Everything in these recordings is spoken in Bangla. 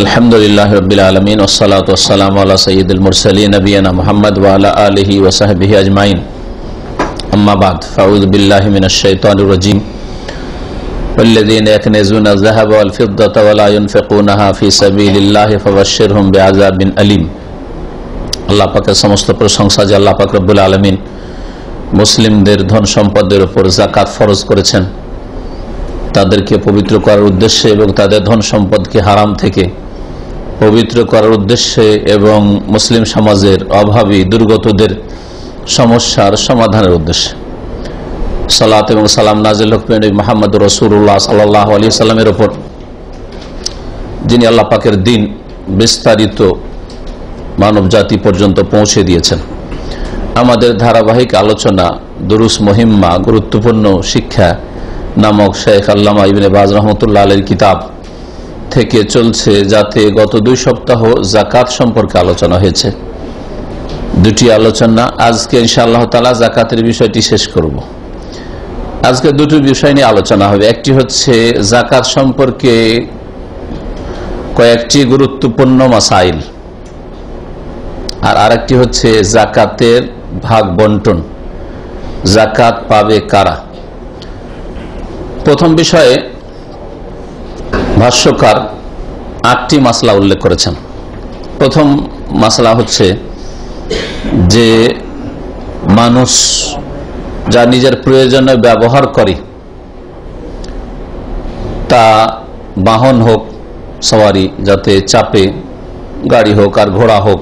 الحمد لله رب العالمين والصلاة والسلام على سيد المرسلين نبينا محمد وعلى آله وصحبه أجمعين أما بعد فأعوذ بالله من الشيطان الرجيم والذين يكنزون الذهب والفضة ولا ينفقونها في سبيل الله فبشرهم بعذاب أليم আল্লাহ পাকের সমস্ত প্রশংসা যে আল্লাহ পাক রব্বুল আলমিন মুসলিমদের ধন সম্পদের উপর জাকাত ফরজ করেছেন তাদেরকে পবিত্র করার উদ্দেশ্যে এবং তাদের ধন সম্পদকে হারাম থেকে পবিত্র করার উদ্দেশ্যে এবং মুসলিম সমাজের অভাবী দুর্গতদের সমস্যার সমাধানের উদ্দেশ্যে। সালাত এবং সালাম নাজিল হকমেন মাহমদ রসুল্লাহ সাল্লাহ আলী সাল্লামের ওপর যিনি আল্লাহ পাকের দিন বিস্তারিত মানব জাতি পর্যন্ত পৌঁছে দিয়েছেন। আমাদের ধারাবাহিক আলোচনা দুরুস মহিম্মা, গুরুত্বপূর্ণ শিক্ষা নামক শেখ আল্লামা ইবিনে বাজ রহমতুল্লাহ আলের কিতাব থেকে চলছে যাতে গত দুই সপ্তাহ জাকাত সম্পর্কে আলোচনা হয়েছে। দুটি আলোচনা, আজকে ইনশাআল্লাহ তালা জাকাতের বিষয়টি শেষ করব। আজকে দুটি বিষয় নিয়ে আলোচনা হবে। একটি হচ্ছে জাকাত সম্পর্কে কয়েকটি গুরুত্বপূর্ণ মাসাইল। আর আরেকটি হচ্ছে জাকাতের ভাগ বন্টন। জাকাত পাবে কারা? প্রথম বিষয়ে ভাষ্যকার আটটি মাসলা উল্লেখ করেছেন। প্রথম মাসলা হচ্ছে যে মানুষ যা নিজের প্রয়োজনে ব্যবহার করে, তা বাহন হোক, সওয়ারি, যাতে চাপে গাড়ি হোক আর ঘোড়া হোক,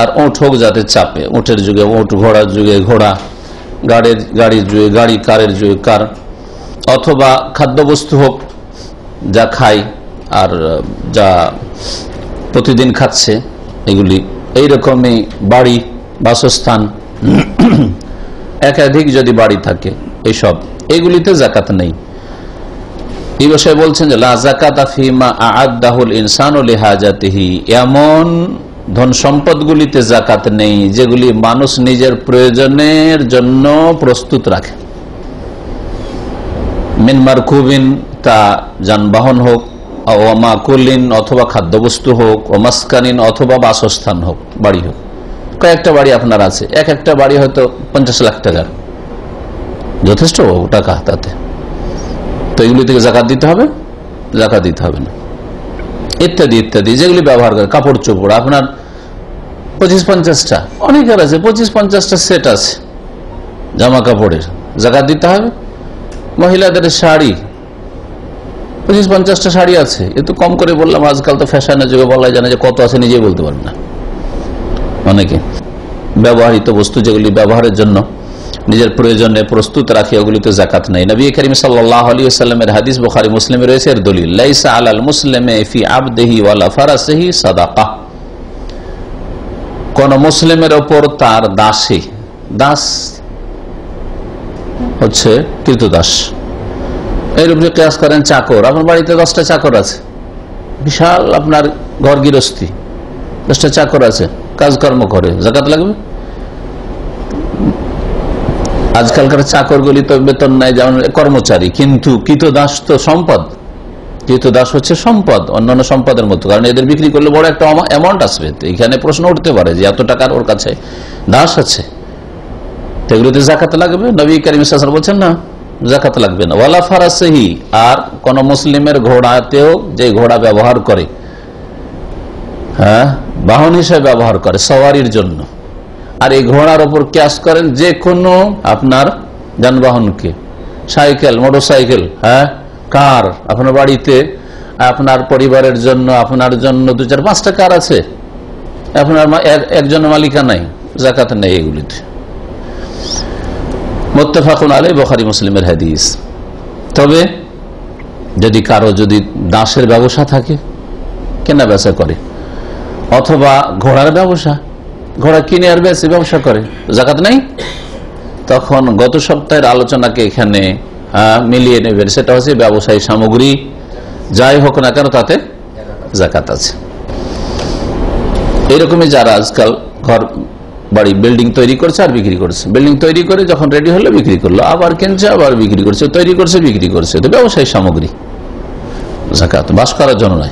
আর ওঁট হোক যাতে চাপে। উঁটের যুগে উঁট, ঘোড়ার যুগে ঘোড়া, গাড়ির গাড়ির যুগে গাড়ি, কারের যুগে কার, অথবা খাদ্যবস্তু হোক যা খাই আর যা প্রতিদিন খাচ্ছে, এগুলি এইরকমই বাড়ি, বাসস্থান একাধিক যদি বাড়ি থাকে এইসব এগুলিতে জাকাত নেই। এই বিষয়ে বলছেন যে লাজাকাত আফিমা আদাহুল ইনসান ও লেহাজাতিহি, এমন ধন সম্পদগুলিতে জাকাত নেই, যেগুলি মানুষ নিজের প্রয়োজনের জন্য প্রস্তুত রাখে। মিনমার খুবিন তা যানবাহন হোক ওমাকুলিন অথবা খাদ্যবস্তু হোক ওমাস্কানিন অথবা বাসস্থান হোক, বাড়ি হোক। কয়েকটা বাড়ি আপনার আছে। এক একটা বাড়ি হয়তো পঞ্চাশ লাখ টাকার। যথেষ্ট টাকা তাতে। তো এগুলি থেকে জাকাত দিতে হবে? জাকাত দিতে হবে না। ইত্যাদি ইত্যাদি, যেগুলি ব্যবহার করে। কাপড় চোপড়, আপনার পঁচিশ পঞ্চাশটা। অনেকের আছে, পঁচিশ পঞ্চাশটা সেট আছে। জামা কাপড়ের। জাকাত দিতে হবে? মহিলাদের শাড়ি পঁচিশ পঞ্চাশটা শাড়ি আছে। এ তো কম করে বললাম, আজকাল তো ফ্যাশনের যুগে বলা যায় না যে কত আছে, নিজেই বলতে পারবে না। অনেকে ব্যবহৃত বস্তু যেগুলি ব্যবহারের জন্য নিজের প্রয়োজনে প্রস্তুত রাখি, ওগুলিতে জাকাত নাই। নবী করিম সাল্লামের হাদিস বুখারি, মুসলিমে রয়েছে, এর দলিল, লাইসা আলাল মুসলিমে ফি আবদেহি ওয়ালা ফারাসেহি সাদাকা। কোন মুসলিমের ওপর তার দাসে, দাস হচ্ছে কৃতদাস এইরূপ যে কেয়াস করেন চাকর। আপনার বাড়িতে দশটা চাকর আছে। বিশাল আপনার ঘর গৃহস্থী। দশটা চাকর আছে। কাজকর্ম করে। জাকাত লাগবে? আজকালকার চাকরগুলি তো বেতন নেয় যেমন কর্মচারী। কিন্তু কৃতদাস তো সম্পদ। কৃতদাস হচ্ছে সম্পদ, অন্যান্য সম্পদের মতো। কারণ এদের বিক্রি করলে বড় একটা অ্যামাউন্ট আসবে। এখানে প্রশ্ন উঠতে পারে যে এত টাকার ওর কাছে দাস আছে। এগুলোতে জাকাত লাগবে। নবী করিম বলছেন না জাকাত লাগবে না। ওয়ালা ফারাসেহি, আর কোন মুসলিমের ঘোড়াতেও যে ঘোড়া ব্যবহার করে হ্যাঁ বাহন হিসেবে ব্যবহার করে সওয়ারির জন্য। আর এই ঘোড়ার ওপর ক্যাশ করেন যে কোনো আপনার যানবাহনকে। সাইকেল মোটর সাইকেল হ্যাঁ কার, আপনার বাড়িতে, আপনার পরিবারের জন্য, আপনার জন্য দু চার পাঁচটা কার আছে। আপনার একজন মালিকা নাই জাকাত নেই এগুলিতে। মোত্তফাকুন আলী বখারি মুসলিমের হাদিস। তবে যদি কারও যদি দাসের ব্যবসা থাকে কেনা বেচা করে, অথবা ঘোড়ার ব্যবসা, ঘোড়া কিনে আর বেশি ব্যবসা করে, জাকাত নাই, তখন গত সপ্তাহের আলোচনাকে এখানে মিলিয়ে নেবেন। সেটা হচ্ছে ব্যবসায়ী সামগ্রী, যাই হোক না কেন তাতে জাকাত আছে। এরকমই যারা আজকাল ঘর বাড়ি বিল্ডিং তৈরি করছে আর বিক্রি করছে। বিল্ডিং তৈরি করে যখন রেডি হলো, বিক্রি করল। আবার কিনছে, আবার বিক্রি করছে, তৈরি করছে, বিক্রি করছে। তো ব্যবসায়ী সামগ্রী। জাকাত, বাস করার জন্য নয়।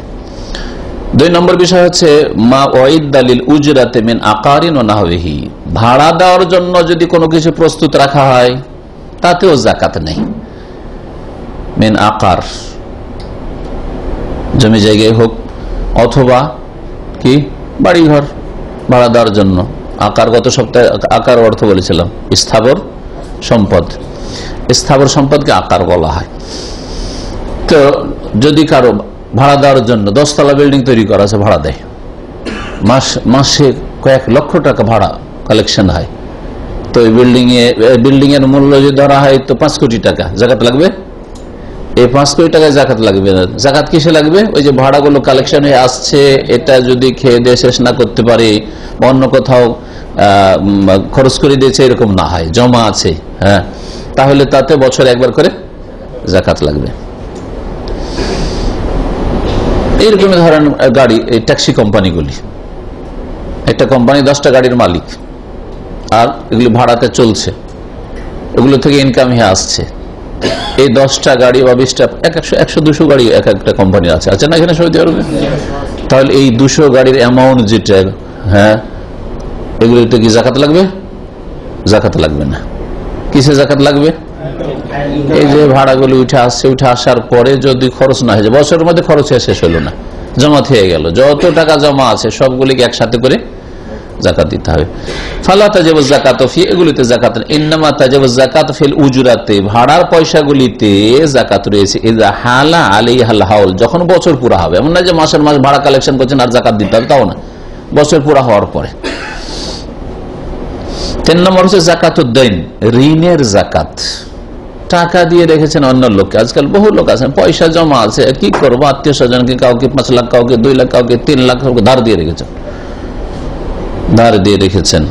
দুই নম্বর বিষয় হচ্ছে, মা ওয়াইদ দালিল উজরাতে মিন আকারিন ও নাহবিহি ভাড়া দেওয়ার জন্য যদি কোনো কিছু প্রস্তুত রাখা হয়, তাতেও জাকাত নেই। মেন আকার। জমি জায়গায় হোক, অথবা কি? বাড়িঘর। ভাড়া দেওয়ার জন্য। আকার গত সপ্তাহে আকার অর্থ বলেছিলাম। স্থাবর সম্পদ। স্থাবর সম্পদকে আকার বলা হয়। তো যদি কারও ভাড়া দেওয়ার জন্য দশতলা বিল্ডিং তৈরি করা আছে, ভাড়া দেয়। মাস, মাসে কয়েক লক্ষ টাকা ভাড়া কালেকশন হয়। তো ওই বিল্ডিং এ বিল্ডিং এর মূল্য যদি ধরা হয়, তো পাঁচ কোটি টাকা। জাকাত লাগবে? এই পাঁচ কোটি টাকায় জাকাত লাগবে না। জাকাত কিসে লাগবে? ওই যে ভাড়াগুলো কালেকশন হয়ে আসছে, এটা যদি খেয়ে দিয়ে শেষ না করতে পারে অন্য কোথাও খরচ করে দিয়েছে, এরকম না হয়, জমা আছে হ্যাঁ। তাহলে তাতে বছর একবার করে জাকাত লাগবে। এইরকম ধরেন গাড়ি, এই ট্যাক্সি কোম্পানিগুলি। একটা কোম্পানি দশটা গাড়ির মালিক, আর এগুলি ভাড়াতে চলছে। এগুলো থেকে ইনকাম হয়ে আসছে। এই দশটা গাড়ি বা বিশটা, এক একশো একশো দুশো গাড়ি এক একটা কোম্পানি আছে। আছে না, এখানে সৌদি আরবে? তাহলে এই দুশো গাড়ির অ্যামাউন্ট যেটা হ্যাঁ এগুলিতে কি জাকাত লাগবে? জাকাত লাগবে না। কিসে জাকাত লাগবে? এই যে ভাড়াগুলি উঠে আসছে, উঠে আসার পরে যদি খরচ না হয়েছে বছরের মধ্যে খরচ হয়ে শেষ হলো না। জমা থেকে গেল। যত টাকা জমা আছে, সবগুলিকে একসাথে করে জাকাত দিতে হবে। ফালা তাজাব জাকাত এগুলিতে জাকাত ইন্নামা তাজাব জাকাত ফিল উজুরাতে, ভাড়ার পয়সাগুলিতে জাকাত রয়েছে। ইজা হালা আলী হাল হাউল, যখন বছর পুরা হবে। এমন না যে মাসের মাস ভাড়া কালেকশন করছেন আর জাকাত দিতে হবে, তাও না। বছর পুরা হওয়ার পরে। তিন নম্বর হচ্ছে জাকাত উদ্দৈন ঋণের জাকাত টাকা দিয়ে রেখেছেন অন্য লোককে। আজকাল বহু লোক আছেন, পয়সা জমা আছে, কি করব? আত্মীয় স্বজনকে কাউকে পাঁচ লাখ, কাউকে দুই লাখ, কাউকে তিন লাখ ধার দিয়ে রেখেছেন। ধার দিয়ে রেখেছেন।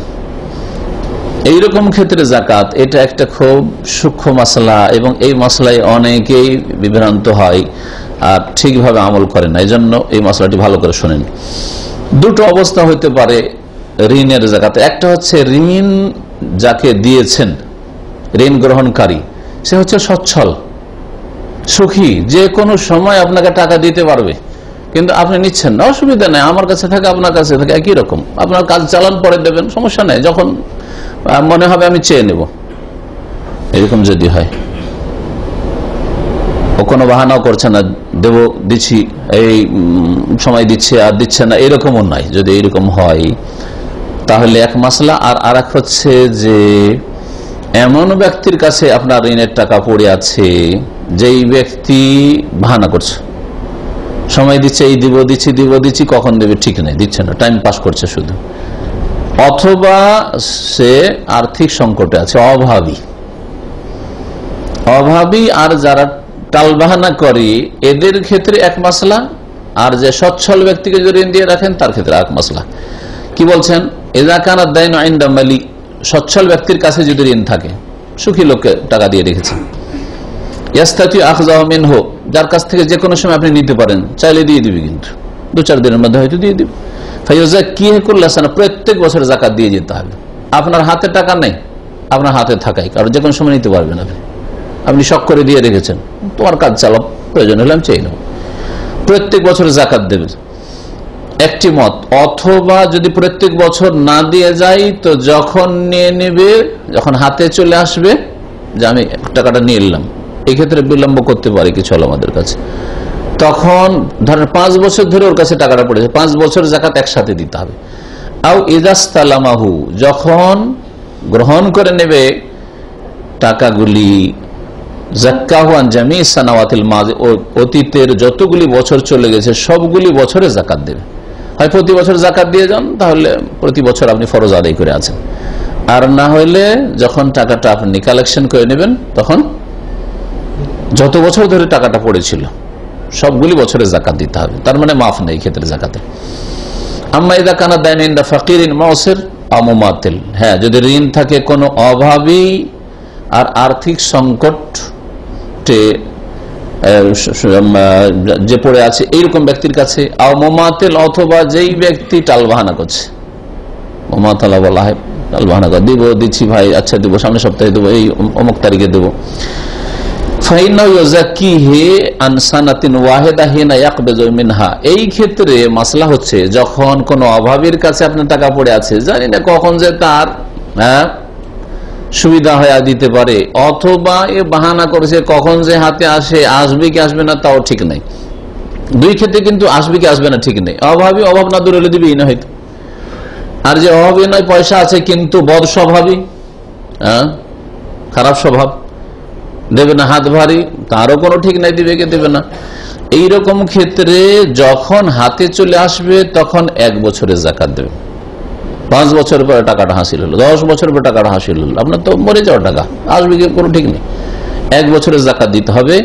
এইরকম ক্ষেত্রে জাকাত এটা একটা খুব সূক্ষ্ম মশলা এবং এই মশলায় অনেকেই বিভ্রান্ত হয় আর ঠিকভাবে আমল করে না। এই জন্য এই মশলাটি ভালো করে শোনেন। দুটো অবস্থা হইতে পারে ঋণের জাকাতে একটা হচ্ছে ঋণ যাকে দিয়েছেন, ঋণ গ্রহণকারী, সে হচ্ছে সচ্ছল, সুখী। যে কোনো সময় আপনাকে টাকা দিতে পারবে। কিন্তু আপনি নিচ্ছেন না, অসুবিধা নেই, আমার কাছে থাকে, আপনার কাছে থাকে, একই রকম। আপনার কাজ চালান, পরে দেবেন, সমস্যা নেই, যখন মনে হবে আমি চেয়ে নেব। এরকম যদি হয়। ও কোনো বাহানাও করছে না, দেব, দিচ্ছি, এই সময় দিচ্ছে আর দিচ্ছে না, এরকমও নয় যদি এরকম হয়। তাহলে এক মাসলা, আর আর হচ্ছে যে, এমন ব্যক্তির কাছে আপনার ঋণের টাকা পড়ে আছে, যেই ব্যক্তি বাহানা করছে। সময় দিচ্ছে, এই দিব, দিচ্ছি দিব, দিচ্ছি, কখন দেবে ঠিক নেই, দিচ্ছে না টাইম পাস করছে শুধু। অথবা সে আর্থিক সংকটে আছে, অভাবী। অভাবী আর যারা টালবাহানা করে, এদের ক্ষেত্রে এক মাসলা, আর যে সচ্ছল ব্যক্তিকে যদি ঋণ দিয়ে রাখেন, তার ক্ষেত্রে এক মাসলা। কি বলছেন? এজাকানার দায়ন আইন দাম্বালি সচ্ছল ব্যক্তির কাছে যদি ঋণ থাকে, সুখী লোককে টাকা দিয়ে রেখেছেন। আখজাহমিন হো যার কাছ থেকে যে কোনো সময় আপনি নিতে পারেন, চাইলে দিয়ে দিবি কিন্তু। দু চার দিনের মধ্যে হয়তো দিয়ে দিবি। ফাইজা কি করলে প্রত্যেক বছর জাকাত দিয়ে যেতে হবে। আপনার হাতে টাকা নেই, আপনার হাতে থাকাই, কারণ যে কোনো সময় নিতে পারবেন আপনি। আপনি শখ করে দিয়ে রেখেছেন তোমার কাজ চালাও, প্রয়োজন হলে আমি চেয়ে নেব। প্রত্যেক বছর জাকাত দেবে। একটি মত, অথবা যদি প্রত্যেক বছর না দিয়ে যাই, তো যখন নিয়ে নেবে, যখন হাতে চলে আসবে, যে আমি টাকাটা নিয়ে এলাম এই ক্ষেত্রে বিলম্ব করতে পারে কিছু হলো আমাদের কাছে। তখন ধরেন পাঁচ বছর ধরে ওর কাছে টাকাটা পড়েছে, পাঁচ বছর জাকাত একসাথে দিতে হবে। আও ইজাস্তালামাহু যখন গ্রহণ করে নেবে টাকাগুলি জাক্কাহান জামি সানাওয়াতিল মাঝ অতীতের যতগুলি বছর চলে গেছে, সবগুলি বছরে জাকাত দেবে। হয় প্রতি বছর জাকাত দিয়ে যান, তাহলে প্রতি বছর আপনি ফরজ আদায় করে আছেন। আর না হইলে যখন টাকাটা আপনি কালেকশন করে নেবেন, তখন যত বছর ধরে টাকাটা পড়েছিল, সবগুলি বছরে জাকাত দিতে হবে। তার মানে মাফ নেই ক্ষেত্রে জাকাতে আম্মাইদা কানা দেন ইন্দা ফকির ইন মাউসের আমমাতিল হ্যাঁ যদি ঋণ থাকে কোনো অভাবী আর আর্থিক সংকটে যে পড়ে আছে, এইরকম ব্যক্তির কাছে মোমাতেল অথবা যেই ব্যক্তি টালবাহানা করছে। মোমাতলা বলা হয় টালবাহানা কর, দিব, দিচ্ছি ভাই আচ্ছা দিব সামনে সপ্তাহে দেবো, এই অমুক তারিখে দেবো। এই ক্ষেত্রে মাসলা হচ্ছে, যখন কোন অভাবীর কাছে আপনার টাকা পড়ে আছে, জানি না কখন যে তার হ্যাঁ সুবিধা হয়ে দিতে পারে, অথবা এ বাহানা করেছে কখন যে হাতে আসে, আসবে কি আসবে না, তাও ঠিক নাই। দুই ক্ষেত্রে কিন্তু আসবে কি আসবে না ঠিক নেই। অভাবী অভাব না দূরে দিবেই না হয়তো। আর যে অভাবী নয়, পয়সা আছে কিন্তু বদ স্বভাবী হ্যাঁ খারাপ স্বভাব। দেবে না হাত ভারী, তারও কোনো ঠিক নাই দিবে কে দেবে না। এইরকম ক্ষেত্রে যখন হাতে চলে আসবে, তখন এক বছরের জাকাত দেবে। পাঁচ বছর পরে টাকাটা হাসিল হলো, দশ বছর পরে টাকাটা হাসিল হলো। আপনার তো মরে যাওয়ার টাকা, আসবে কি, কোনো ঠিক নেই। এক বছরের জাকাত দিতে হবে।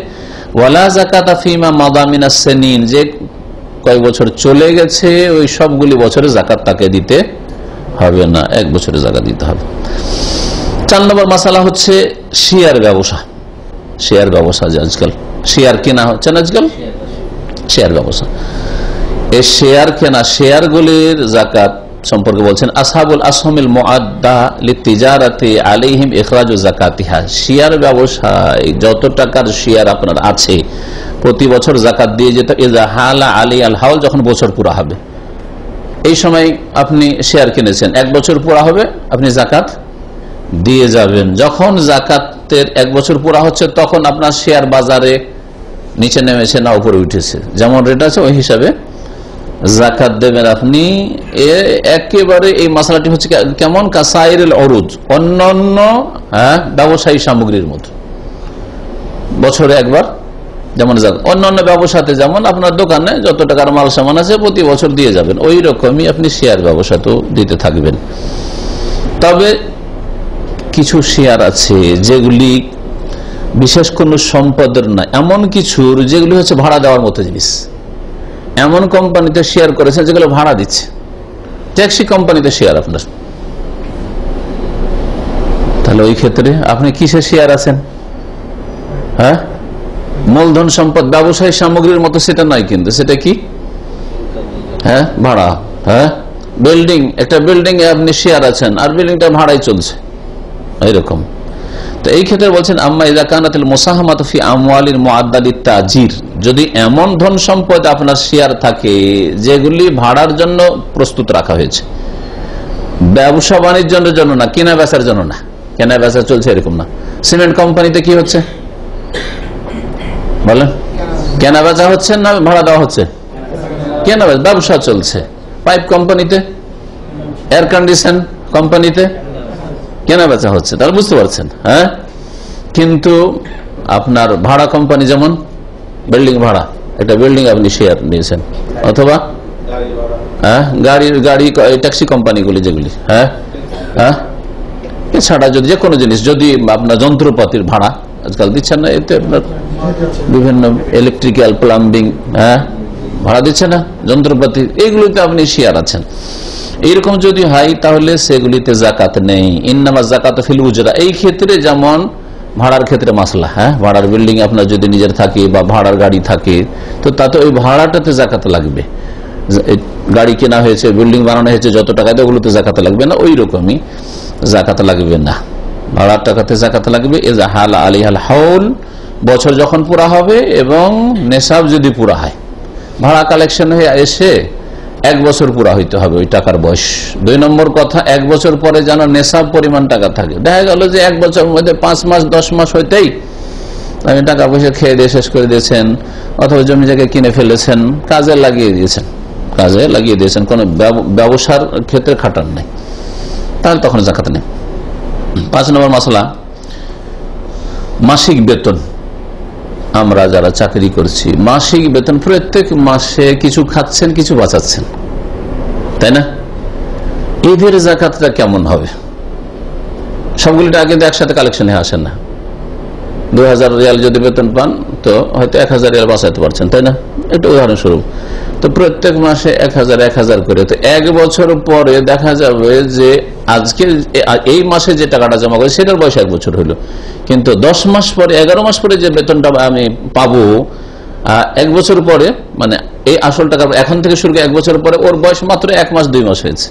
ওয়ালা জাকাত ফিমা মাদামিনা সেনিন, যে কয়েক বছর চলে গেছে, ওই সবগুলি বছরে জাকাত তাকে দিতে হবে না, এক বছরে জাকাত দিতে হবে। চার নম্বর মশালা হচ্ছে শিয়ার ব্যবসা। শেয়ার ব্যবসা যে আজকাল। শেয়ার কেনা হচ্ছে না আজকাল? শেয়ার ব্যবসা। এই শেয়ার কেনা, শেয়ারগুলির জাকাত সম্পর্কে বলছেন, আসহাবুল আসমিল মুআদ্দা লিতিজারাতি আলাইহিম ইখরাজু যাকাতিহা। শেয়ার ব্যবসায় যত টাকার শেয়ার আপনার আছে, প্রতি বছর জাকাত দিয়ে যেতে ইজা হালা আলী আল হাউল যখন বছর পুরা হবে। এই সময় আপনি শেয়ার কিনেছেন, এক বছর পুরা হবে, আপনি জাকাত দিয়ে যাবেন। যখন জাকাতের এক বছর পুরা হচ্ছে, তখন আপনার শেয়ার বাজারে নিচে নেমেছে না, উপরে উঠেছে। যেমন রেট আছে, ওই হিসাবে জাকাত দেবেন আপনি। এ একেবারে এই মশলাটি হচ্ছে কেমন? কাসাইর অরুজ, অন্যান্য হ্যাঁ ব্যবসায়ী সামগ্রীর মতো। বছরে একবার যেমন অন্যান্য ব্যবসাতে যেমন আপনার দোকানে যত টাকার মাল সামান আছে, প্রতি বছর দিয়ে যাবেন। ওই রকমই আপনি শেয়ার ব্যবসাতেও দিতে থাকবেন। তবে কিছু শেয়ার আছে যেগুলি বিশেষ কোনো সম্পদের না এমন কিছুর যেগুলি হচ্ছে ভাড়া দেওয়ার মতো জিনিস। এমন কোম্পানিতে শেয়ার করেছে যেগুলো ভাড়া দিচ্ছে। ট্যাক্সি কোম্পানিতে শেয়ার আপনার। তাহলে ওই ক্ষেত্রে আপনি কিসে শেয়ার আছেন? হ্যাঁ? মূলধন সম্পদ, ব্যবসায়ী সামগ্রীর মতো সেটা নয় কিন্তু। সেটা কি? হ্যাঁ? ভাড়া। হ্যাঁ? বিল্ডিং, একটা বিল্ডিং এ আপনি শেয়ার আছেন। আর বিল্ডিংটা ভাড়াই চলছে। এইরকম তো এই ক্ষেত্রে বলছেন, আম্মা ইদাকানাতিল মোসাহমাত ফি আমওয়ালির তাজির। যদি এমন ধন সম্পদ আপনার শেয়ার থাকে, যেগুলি ভাড়ার জন্য প্রস্তুত রাখা হয়েছে। ব্যবসা বাণিজ্যের জন্য না, কেনা বেচার জন্য না। কেনা বেচা চলছে এরকম না। সিমেন্ট কোম্পানিতে কি হচ্ছে? বলেন। কেনা বেচা হচ্ছে না, ভাড়া দেওয়া হচ্ছে? কেনা ব্যবসা চলছে। পাইপ কোম্পানিতে? এয়ার কন্ডিশন কোম্পানিতে? কেনা বেচা হচ্ছে, তাহলে বুঝতে পারছেন হ্যাঁ? কিন্তু আপনার ভাড়া কোম্পানি যেমন বিল্ডিং ভাড়া, একটা বিল্ডিং আপনি শেয়ার নিয়েছেন, অথবা হ্যাঁ? গাড়ির গাড়ি ট্যাক্সি কোম্পানিগুলি যেগুলি হ্যাঁ? হ্যাঁ? এছাড়া যদি কোনো জিনিস, যদি আপনার যন্ত্রপাতির ভাড়া, আজকাল দিচ্ছেন না, এতে আপনার বিভিন্ন ইলেকট্রিক্যাল প্লাম্বিং হ্যাঁ? ভাড়া দিচ্ছে না, যন্ত্রপাতি, এইগুলিতে আপনি শেয়ার আছেন। এইরকম যদি হয়, তাহলে সেগুলিতে জাকাত নেই। ইন্নামা জাকাত ফিল উজরা। এই ক্ষেত্রে যেমন ভাড়ার ক্ষেত্রে মাসলা হ্যাঁ? ভাড়ার বিল্ডিং আপনার যদি নিজের থাকে বা ভাড়ার গাড়ি থাকে, তো তাতে ওই ভাড়াটাতে জাকাত লাগবে। গাড়ি কেনা হয়েছে, বিল্ডিং বানানো হয়েছে, যত টাকা দেয় ওগুলোতে জাকাত লাগবে না, ওই রকমই জাকাত লাগবে না। ভাড়ার টাকাতে জাকাত লাগবে। এ হাল আলী হাল হাউল, বছর যখন পুরা হবে এবং নেশাব যদি পুরা হয়। ভাড়া কালেকশন হয়ে এসে এক বছর পুরা হইতে হবে ওই টাকার বয়স। দুই নম্বর কথা, এক বছর পরে যেন নেশাব পরিমাণ টাকা থাকে। দেখা গেল যে এক বছর মধ্যে পাঁচ মাস, দশ মাস হইতেই আপনি টাকা পয়সা খেয়ে দিয়ে শেষ করে দিয়েছেন, অথবা জমি জায়গায় কিনে ফেলেছেন, কাজে লাগিয়ে দিয়েছেন। কাজে লাগিয়ে দিয়েছেন, কোনো ব্যবসার ক্ষেত্রে খাটান নাই। তাহলে তখন জাকাত নেই। পাঁচ নম্বর মশলা, মাসিক বেতন। আমরা যারা চাকরি করছি, মাসিক বেতন, প্রত্যেক মাসে কিছু খাচ্ছেন, কিছু বাঁচাচ্ছেন। তাই না? ঈদের জাকাতটা কেমন হবে? সবগুলিটা কিন্তু একসাথে কালেকশনে আসে না। দু হাজার রিয়াল যদি বেতন পান, তো হয়তো এক হাজার রিয়াল বাঁচাতে পারছেন, তাই না? এটা উদাহরণস্বরূপ। তো প্রত্যেক মাসে এক হাজার এক হাজার করে। তো এক বছর পরে দেখা যাবে যে আজকে এই মাসে যে টাকাটা জমা করে সেটার বয়স এক বছর হলো। কিন্তু দশ মাস পরে, এগারো মাস পরে যে বেতনটা আমি পাবো এক বছর পরে মানে এই আসল টাকা এখন থেকে শুরু এক বছর পরে, ওর বয়স মাত্র এক মাস, দুই মাস হয়েছে।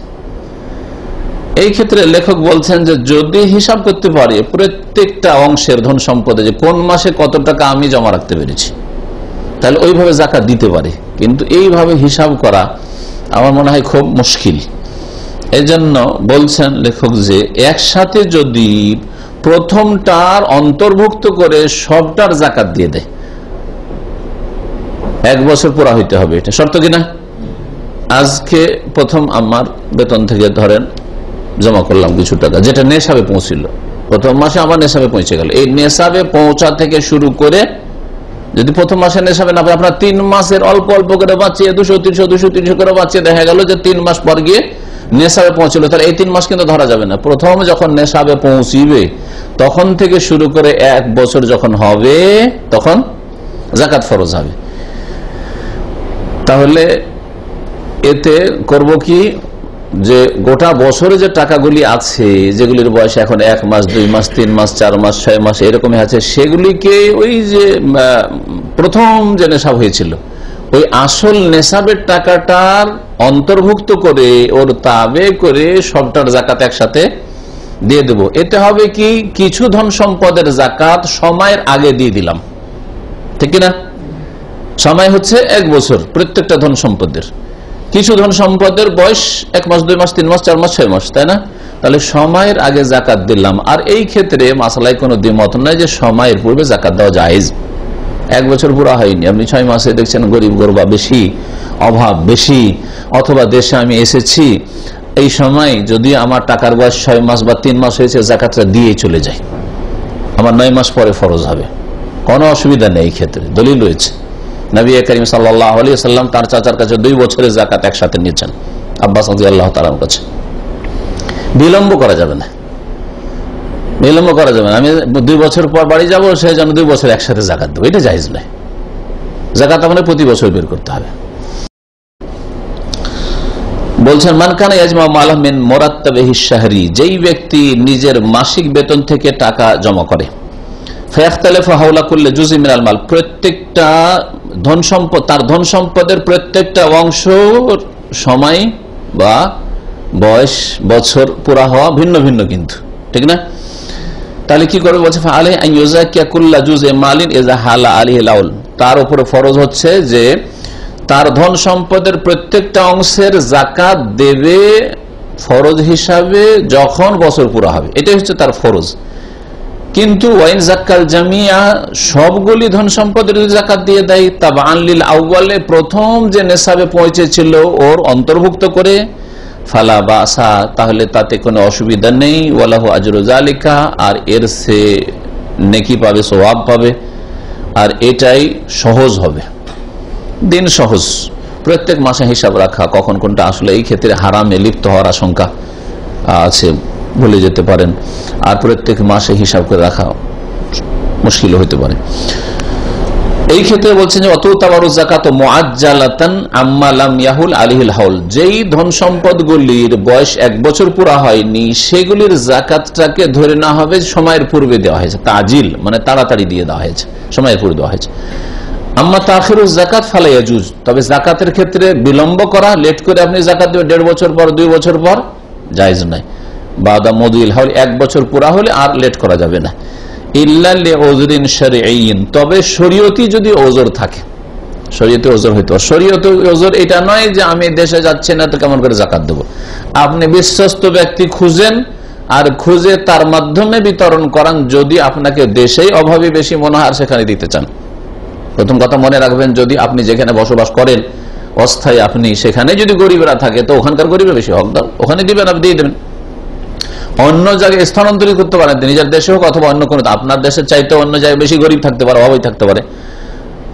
এই ক্ষেত্রে লেখক বলছেন যে, যদি হিসাব করতে পারি, প্রত্যেকটা অংশের ধন সম্পদে যে কোন মাসে কত টাকা আমি জমা রাখতে পেরেছি। তাহলে ওইভাবে জাকাত দিতে পারে। কিন্তু এইভাবে হিসাব করা আমার মনে হয় খুব মুশকিল। এই জন্য বলছেন লেখক যে, একসাথে যদি প্রথমটার অন্তর্ভুক্ত করে সবটার জাকাত দিয়ে দেয়, এক বছর পুরা হইতে হবে, এটা শর্ত কিনা আজকে প্রথম আমার বেতন থেকে ধরেন জমা করলাম কিছু টাকা, যেটা নেশাবে পৌঁছিল। প্রথম মাসে আমার নেশাবে পৌঁছে গেল। এই নেশাবে পৌঁছা থেকে শুরু করে যদি প্রথম মাসে নেশাবে না পায় আপনার তিন মাসের অল্প অল্প করে বাঁচিয়ে, দুশো, তিনশো দুশো, তিনশো করে বাঁচিয়ে, দেখা গেল যে তিন মাস পর গিয়ে নেশাবে পৌঁছলো। তাহলে এই তিন মাস কিন্তু ধরা যাবে না। প্রথম যখন নেশাবে পৌঁছিবে, তখন থেকে শুরু করে এক বছর যখন হবে, তখন জাকাত ফরজ হবে। তাহলে এতে করব কি? যে গোটা বছরে যে টাকাগুলি আছে, যেগুলির বয়স এখন এক মাস, দুই মাস, তিন মাস, চার মাস, ছয় মাস, এরকমই আছে, সেগুলিকে ওই যে প্রথম যে নেশাব হয়েছিল, ওই আসল নেশাবের টাকাটার অন্তর্ভুক্ত করে ওর তাবে করে সবটার জাকাত একসাথে দিয়ে দেব। এতে হবে কি, কিছু ধন সম্পদের জাকাত সময়ের আগে দিয়ে দিলাম। ঠিক না? সময় হচ্ছে এক বছর প্রত্যেকটা ধন সম্পদের। কিছু ধন সম্পদের বয়স এক মাস, দুই মাস, তিন মাস, চার মাস, ছয় মাস, তাই না? তাহলে সময়ের আগে জাকাত দিলাম। আর এই ক্ষেত্রে মাসালায় কোনো দ্বিমত নয় যে সময়ের পূর্বে জাকাত দেওয়া যায় এক বছর পুরা হয়নি। আপনি ছয় মাসে দেখছেন গরিব গরবা বেশি, অভাব বেশি, অথবা দেশে আমি এসেছি, এই সময় যদি আমার টাকার বয়স ছয় মাস বা তিন মাস হয়েছে, জাকাতটা দিয়ে চলে যায়। আমার নয় মাস পরে ফরজ হবে। কোনো অসুবিধা নেই এই ক্ষেত্রে। দলিল রয়েছে। নবী করিম সাল্লাহ আলী সাল্লাম তার চাচার কাছে দুই বছরের জাকাত একসাথে নিয়েছেন। আব্বাস আল্লাহ তালার কাছে। বিলম্ব করা যাবে না। বিলম্ব করা যাবে না। আমি দুই বছর পর বাড়ি যাব সেই জন্য দুই বছর একসাথে জাকাত দেবো। এটা জাকাত মানে প্রতি বছর বের করতে হবে। বলছেন যেই ব্যক্তি নিজের মাসিক বেতন থেকে টাকা জমা করে ফেয়াখতালেফা হাওলা করলে জুজি মিনাল মাল, প্রত্যেকটা ধন সম্পদ, তার ধন সম্পদের প্রত্যেকটা অংশ সময় বা বয়স, বছর পুরা হওয়া ভিন্ন ভিন্ন কিন্তু। ঠিক না? তাহলে কি করবে? বলছে আলে আইয়াকুল্লা জুজে মালিন এজা হালা আলী লাউল। তার উপরে ফরজ হচ্ছে যে, তার ধন সম্পদের প্রত্যেকটা অংশের জাকাত দেবে ফরজ হিসাবে যখন বছর পুরা হবে। এটাই হচ্ছে তার ফরজ। কিন্তু ওয়াইন জাক্কাল জামিয়া সবগুলি ধন সম্পদের জাকাত দিয়ে দেয় তা আনলিল আউ্বালে প্রথম যে নেশাবে পৌঁছেছিল ওর অন্তর্ভুক্ত করে, ফালা বা আসা তাহলে তাতে কোনো অসুবিধা নেই, ওয়ালাহু আজরুজালিকা আর এর সে নেকি পাবে স্বভাব পাবে, আর এটাই সহজ হবে। দিন সহজ। প্রত্যেক মাসে হিসাব রাখা, কখন কোনটা আসলে এই ক্ষেত্রে হারামে লিপ্ত হওয়ার আশঙ্কা আছে। ভুলে যেতে পারেন। আর প্রত্যেক মাসে হিসাব করে রাখা মুশকিল হইতে পারে। এই ক্ষেত্রে বলছেন যে, অত তাবারু জাকাত মোয়াজ্জালাতান আম্মালাম ইয়াহুল আলিহুল হাউল। যেই ধন সম্পদগুলির বয়স এক বছর পুরা হয়নি, সেগুলির জাকাতটাকে ধরে না হবে সময়ের পূর্বে দেওয়া হয়েছে। তাজিল মানে তাড়াতাড়ি দিয়ে দেওয়া হয়েছে, সময়ের পূর্বে দেওয়া হয়েছে। আম্মা তাখির জাকাত ফালাইয়া জুজ তবে জাকাতের ক্ষেত্রে বিলম্ব করা, লেট করে আপনি জাকাত দেবেন, দেড় বছর পর, দুই বছর পর, জায়জ নাই। বাদা মদুল, হল এক বছর পুরা হলে আর লেট করা যাবে না। ইল্লাদিন তবে শরীয়তি যদি ওজোর থাকে এটা নয় যে আমি দেশে যাচ্ছি না, তো কেমন করে জাকাত দেবো? আপনি বিশ্বস্ত ব্যক্তি খুঁজেন, আর খুঁজে তার মাধ্যমে বিতরণ করান, যদি আপনাকে দেশেই অভাবে বেশি মনে হয় সেখানে দিতে চান। প্রথম কথা মনে রাখবেন, যদি আপনি যেখানে বসবাস করেন, অস্থায়ী আপনি, সেখানে যদি গরিবরা থাকে, তো ওখানকার গরিবের বেশি হক দাও। ওখানে দিবেন, আপনি দিয়ে দেবেন। অন্য জায়গায় স্থানান্তরিত করতে পারেন নিজের দেশে হোক অথবা অন্য কোনো, আপনার দেশের চাইতে অন্য জায়গায় বেশি গরিব থাকতে পারে অভাবই থাকতে পারে,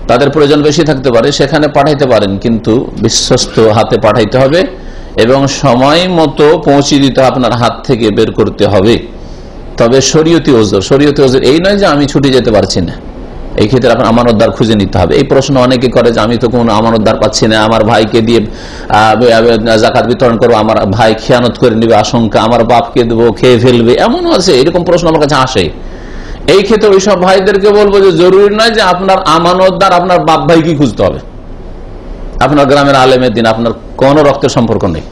তাদের প্রয়োজন বেশি থাকতে পারে, সেখানে পাঠাইতে পারেন, কিন্তু বিশ্বস্ত হাতে পাঠাইতে হবে এবং সময় মতো পৌঁছে দিতে আপনার হাত থেকে বের করতে হবে। তবে শরীয়তি ওজোর শরীয়তি ওজোর এই নয় যে আমি ছুটি যেতে পারছি না। এই ক্ষেত্রে আপনার আমানতদার খুঁজে নিতে হবে। এই প্রশ্ন অনেকে করে যে আমি তো কোনো আমানতদার পাচ্ছি না, আমার ভাইকে দিয়ে জাকাত বিতরণ করব, আমার ভাই খেয়ানত করে নিবে, আশঙ্কা, আমার বাপকে দেবো, খেয়ে ফেলবে এমন আছে, এরকম প্রশ্ন আমার কাছে আসে। এই ক্ষেত্রে ওইসব ভাইদেরকে বলব যে জরুরি নয় যে আপনার আমানতদার আপনার বাপ ভাইকে খুঁজতে হবে। আপনার গ্রামের আলেমের দিন, আপনার কোনো রক্তের সম্পর্ক নেই।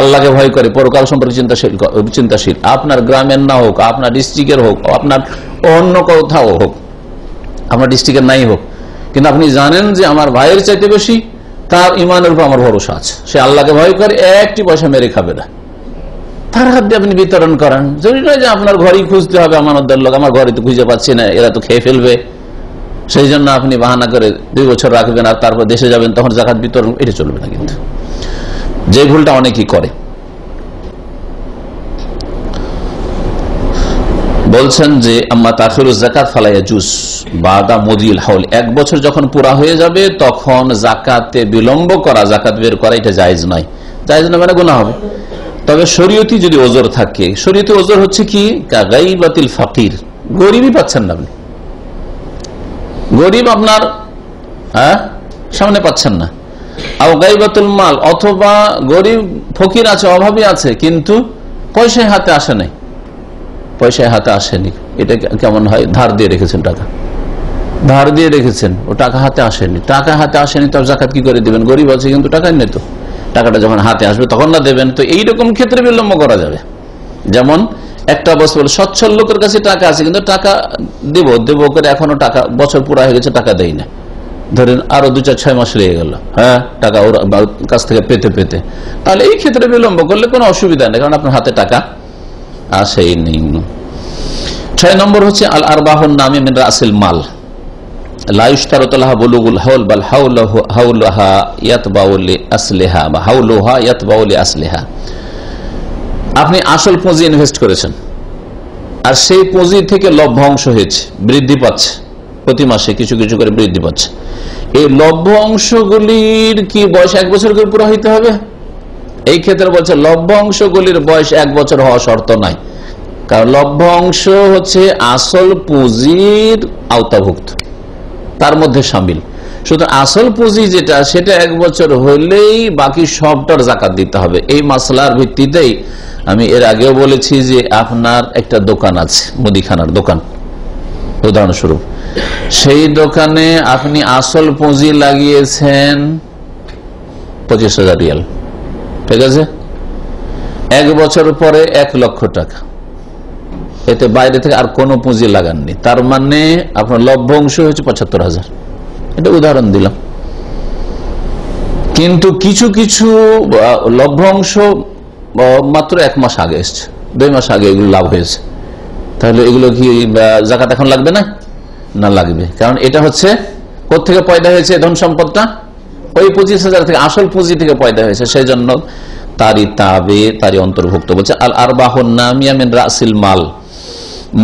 আল্লাহকে ভয় করে, পরকাল সম্পর্কে চিন্তাশীল চিন্তাশীল। আপনার গ্রামের না হোক, আপনার ডিস্ট্রিক্টের হোক, আপনার অন্য কোথাও হোক আপনার ডিস্ট্রিক্টের নাই হোক। কিন্তু আপনি জানেন যে আমার ভাইয়ের চাইতে বেশি তার ইমানের উপর আমার ভরসা আছে। সে আল্লাহকে ভয় করে, একটি পয়সা মেরে খাবে না। তার হাত দিয়ে আপনি বিতরণ করেন। জরুরি নয় যে আপনার ঘরেই খুঁজতে হবে, আমানতদার লোক, আমার ঘরে তো খুঁজে পাচ্ছি না, এরা তো খেয়ে ফেলবে। সেই জন্য আপনি বাহানা করে দুই বছর রাখবেন আর তারপর দেশে যাবেন, তখন জাকাত বিতরণ, এটা চলবে না কিন্তু। যে ভুলটা অনেকেই করে। বলছেন যে, আম্মা তাখিরুজ জাকাত ফালাইয়া জুস বাদা মদিল হাউল, এক বছর যখন পুরা হয়ে যাবে, তখন জাকাতে বিলম্ব করা জাকাত বের করা, এটা জায়েজ নয়। জায়েজ না মানে গুণা হবে। তবে শরীয়তি যদি ওজোর থাকে, শরীয়তি ওজোর হচ্ছে কি? গাইবাতিল ফাকির। গরিবই পাচ্ছেন না আপনি। গরিব আপনার হ্যাঁ? সামনে পাচ্ছেন না। আর গাইবাতুল মাল, অথবা গরিব ফকির আছে, অভাবী আছে, কিন্তু পয়সায় হাতে আসে নাই। পয়সায় হাতে আসেনি। এটা কেমন হয়? ধার দিয়ে রেখেছেন টাকা। ধার দিয়ে রেখেছেন, ও টাকা হাতে আসেনি। টাকা হাতে আসেনি তো জাকাত কি করে দেবেন? গরিব আছে কিন্তু টাকা নেই তো। টাকাটা যখন হাতে আসবে তখন না দেবেন। তো এইরকম ক্ষেত্রে বিলম্ব করা যাবে। যেমন, একটা বছর বলে সচ্ছল লোকের কাছে টাকা আছে, কিন্তু টাকা দেব দেব করে এখনও টাকা, বছর পুরা হয়ে গেছে, টাকা দেয় না। ধরেন আরও দু চার ছয় মাস লেগে গেল। হ্যাঁ টাকা ওর কাছ থেকে পেতে পেতে। তাহলে এই ক্ষেত্রে বিলম্ব করলে কোনো অসুবিধা নেই, কারণ আপনার হাতে টাকা। ছয় নম্বর হচ্ছে আল নামে মাল। আপনি আসল পুঁজি ইনভেস্ট করেছেন। আর সেই পুঁজি থেকে লভ্যাংশ হয়েছে, বৃদ্ধি পাচ্ছে। প্রতি মাসে কিছু কিছু করে বৃদ্ধি পাচ্ছে। এই লভ্য অংশগুলির কি বয়স এক বছর করে পুরো হইতে হবে? এই ক্ষেত্রে বলছে লভ্য অংশগুলির বয়স এক বছর হওয়া শর্ত নাই। কারণ লভ্য অংশ হচ্ছে আসল পুঁজির আওতাভুক্ত। তার মধ্যে সামিল। শুধু আসল পুঁজি যেটা, সেটা এক বছর হলেই বাকি সবটার জাকাত দিতে হবে। এই মাসলার ভিত্তিতেই আমি এর আগেও বলেছি যে আপনার একটা দোকান আছে, মুদিখানার দোকান। উদাহরণস্বরূপ, সেই দোকানে আপনি আসল পুঁজি লাগিয়েছেন পঁচিশ হাজার রিয়াল। ঠিক আছে? এক বছর পরে এক লক্ষ টাকা। এতে বাইরে থেকে আর কোনো পুঁজি লাগাননি। তার মানে আপনার লভ্য অংশ হচ্ছে পঁচাত্তর হাজার। এটা উদাহরণ দিলাম। কিন্তু কিছু কিছু লভ্য অংশ মাত্র এক মাস আগে এসছে। দুই মাস আগে এগুলো লাভ হয়েছে। তাহলে এগুলো কি জাকাত এখন লাগবে না? না লাগবে। কারণ এটা হচ্ছে থেকে পয়দা হয়েছে ধন সম্পদটা? ওই পঁচিশ হাজার থেকে আসল পুঁজি থেকে পয়দা হয়েছে সেই জন্য তারই তাবে, তারই অন্তর্ভুক্ত। বলছে, আল আর বাহন নামিয়ামিন রাসিল মাল।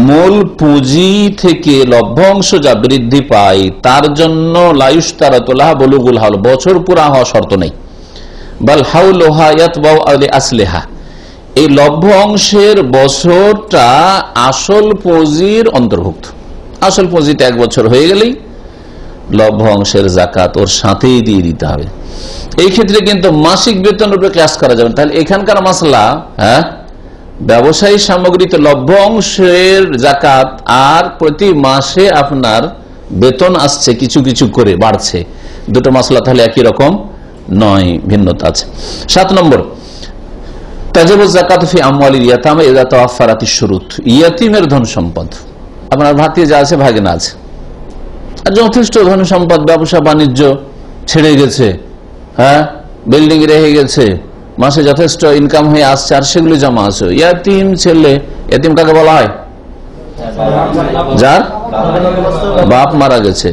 মূল পুঁজি থেকে লভ্যাংশ যা বৃদ্ধি পায়, তার জন্য লায়ুস তারাতলাহ বলুগুল হাল বছর পুরা হওয়া শর্ত নেই। বাল হাউলোহা আসলেহা এই লভ্য অংশের বছরটা আসল পুঁজির অন্তর্ভুক্ত। আসল পুঁজিটা এক বছর হয়ে গেলেই লভ্য অংশের জাকাত ওর সাথেই দিয়ে দিতে হবে। এই ক্ষেত্রে কিন্তু মাসিক বেতন রূপে ক্লাস করা যাবে তাহলে এখানকার মাসলা হ্যাঁ? ব্যবসায়ী সামগ্রীতে লভ্য অংশের জাকাত আর প্রতি মাসে আপনার বেতন আসছে, কিছু কিছু করে বাড়ছে। দুটো মশলা তাহলে একই রকম, নয় ভিন্নতা আছে। সাত নম্বর ইয়াতিমের ধন সম্পদ। আপনার ভাতিয়ে যা আছে, ভাগিনা আছে। আর যথেষ্ট ধন সম্পদ ব্যবসা, বাণিজ্য ছেড়ে গেছে হ্যাঁ? বিল্ডিং রেহে গেছে, মাসে যথেষ্ট ইনকাম হয়ে আসছে, আর সেগুলো জমা আছে। ইয়াতিম ছেলে, ইয়াতিম কাকে বলা হয়? যার? বাপ মারা গেছে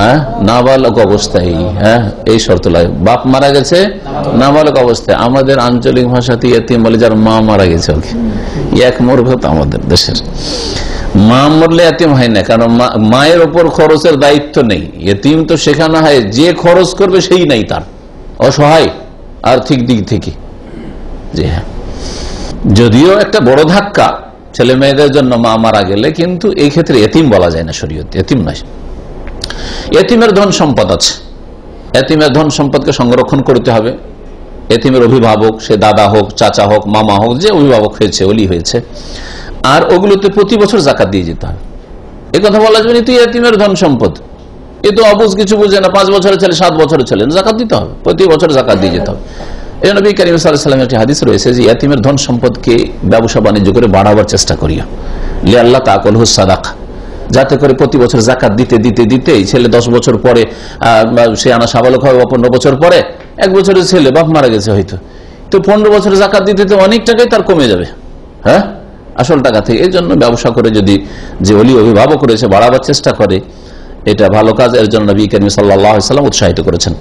হ্যাঁ? নাবালক অবস্থায় হ্যাঁ? এই শর্ত লাগে বাপ মারা গেছে, নাবালক অবস্থায়। আমাদের আঞ্চলিক ভাষাতে ইয়াতিম বলে, যার মা মারা গেছে, ওকে। এক মূর্খতা আমাদের দেশের। মা মরলে এতিম হয় না, কারণ মায়ের ওপর খরচের দায়িত্ব নেই। এতিম তো শেখানো হয়, যে খরচ করবে সেই নাই তার। অসহায় আর্থিক দিক থেকে। জি হ্যাঁ। যদিও একটা বড় ধাক্কা ছেলে মেয়েদের জন্য মা মারা গেলে, কিন্তু এই ক্ষেত্রে এতিম বলা যায় না শরীয়ত, এতিম নয়। এতিমের ধন সম্পদ আছে। এতিমের ধন সম্পদকে সংরক্ষণ করতে হবে। এতিমের অভিভাবক, সে দাদা হোক, চাচা হোক, মামা হোক, যে অভিভাবক হয়েছে, অলি হয়েছে। আর ওগুলোতে প্রতি বছর জাকাত দিয়ে যেতে হবে এ কথা বলা যাবে তুই এতিমের ধন সম্পদ। এ তো অবুজ কিছু বুঝে না, পাঁচ বছরের ছেলে, সাত বছরের ছেলে, জাকাত দিতে হবে। প্রতি বছর জাকাত দিয়ে যেতে হবে। এই নবী করিম সাল্লামের একটি হাদিস রয়েছে যে ইয়াতিমের ধন সম্পদকে ব্যবসা বাণিজ্য করে বাড়াবার চেষ্টা করিয়া লি আল্লাহ তাকল হুসাদাক যাতে করে প্রতি বছর জাকাত দিতে দিতে দিতে ছেলে দশ বছর পরে সে আনা সাবালক হবে বা পনেরো বছর পরে, এক বছরের ছেলে, বাপ মারা গেছে হয়তো। তো পনেরো বছরের জাকাত দিতে তো অনেক টাকাই তার কমে যাবে। হ্যাঁ? আসল টাকা থেকে। এই জন্য ব্যবসা করে যদি যে অলি অভিভাবক রয়েছে, বাড়াবার চেষ্টা করে, এটা ভালো কাজ, এর জন্য নবী করিম সাল্লাম উৎসাহিত করেছেন।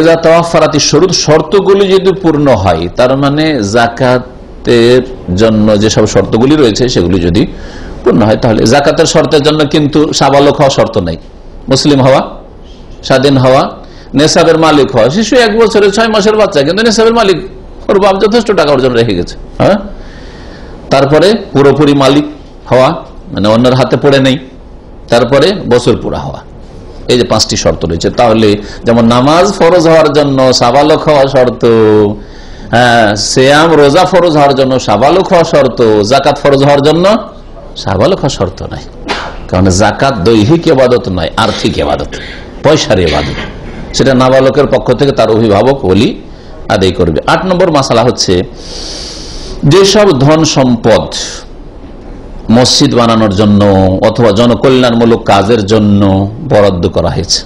এজা তাওয়াফারাতি শরুত, শর্তগুলি যদি পূর্ণ হয়, তার মানে জাকাতের জন্য যেসব শর্তগুলি রয়েছে, সেগুলি যদি পূর্ণ হয়, তাহলে জাকাতের শর্তের জন্য কিন্তু সাবালক হওয়া শর্ত নাই। মুসলিম হওয়া, স্বাধীন হওয়া নেশাবের মালিক হওয়া, শিশু এক বছরের ছয় মাসের বাচ্চা, কিন্তু নেশাবের মালিক ওর বাপ যথেষ্ট টাকা অর্জন রেখে গেছে। হ্যাঁ? তারপরে পুরোপুরি মালিক হওয়া মানে অন্যের হাতে পড়ে নেই, তারপরে বছর পুরা হওয়া। এই যে পাঁচটি শর্ত রয়েছে। তাহলে যেমন নামাজ ফরজ হওয়ার জন্য সাবালক হওয়া শর্ত হ্যাঁ শ্যাম রোজা ফরজ হওয়ার জন্য সাবালক হওয়া শর্ত জাকাত ফরজ হওয়ার জন্য সাবালক হওয়া শর্ত নাই। কারণ জাকাত দৈহিক এবাদত নয়, আর্থিক এবাদত পয়সার এবাদত সেটা নাবালকের পক্ষ থেকে তার অভিভাবক বলি আদায় করবে। আট নম্বর মাসালা হচ্ছে যেসব ধন সম্পদ মসজিদ বানানোর জন্য অথবা জনকল্যাণমূলক কাজের জন্য বরাদ্দ করা হয়েছে,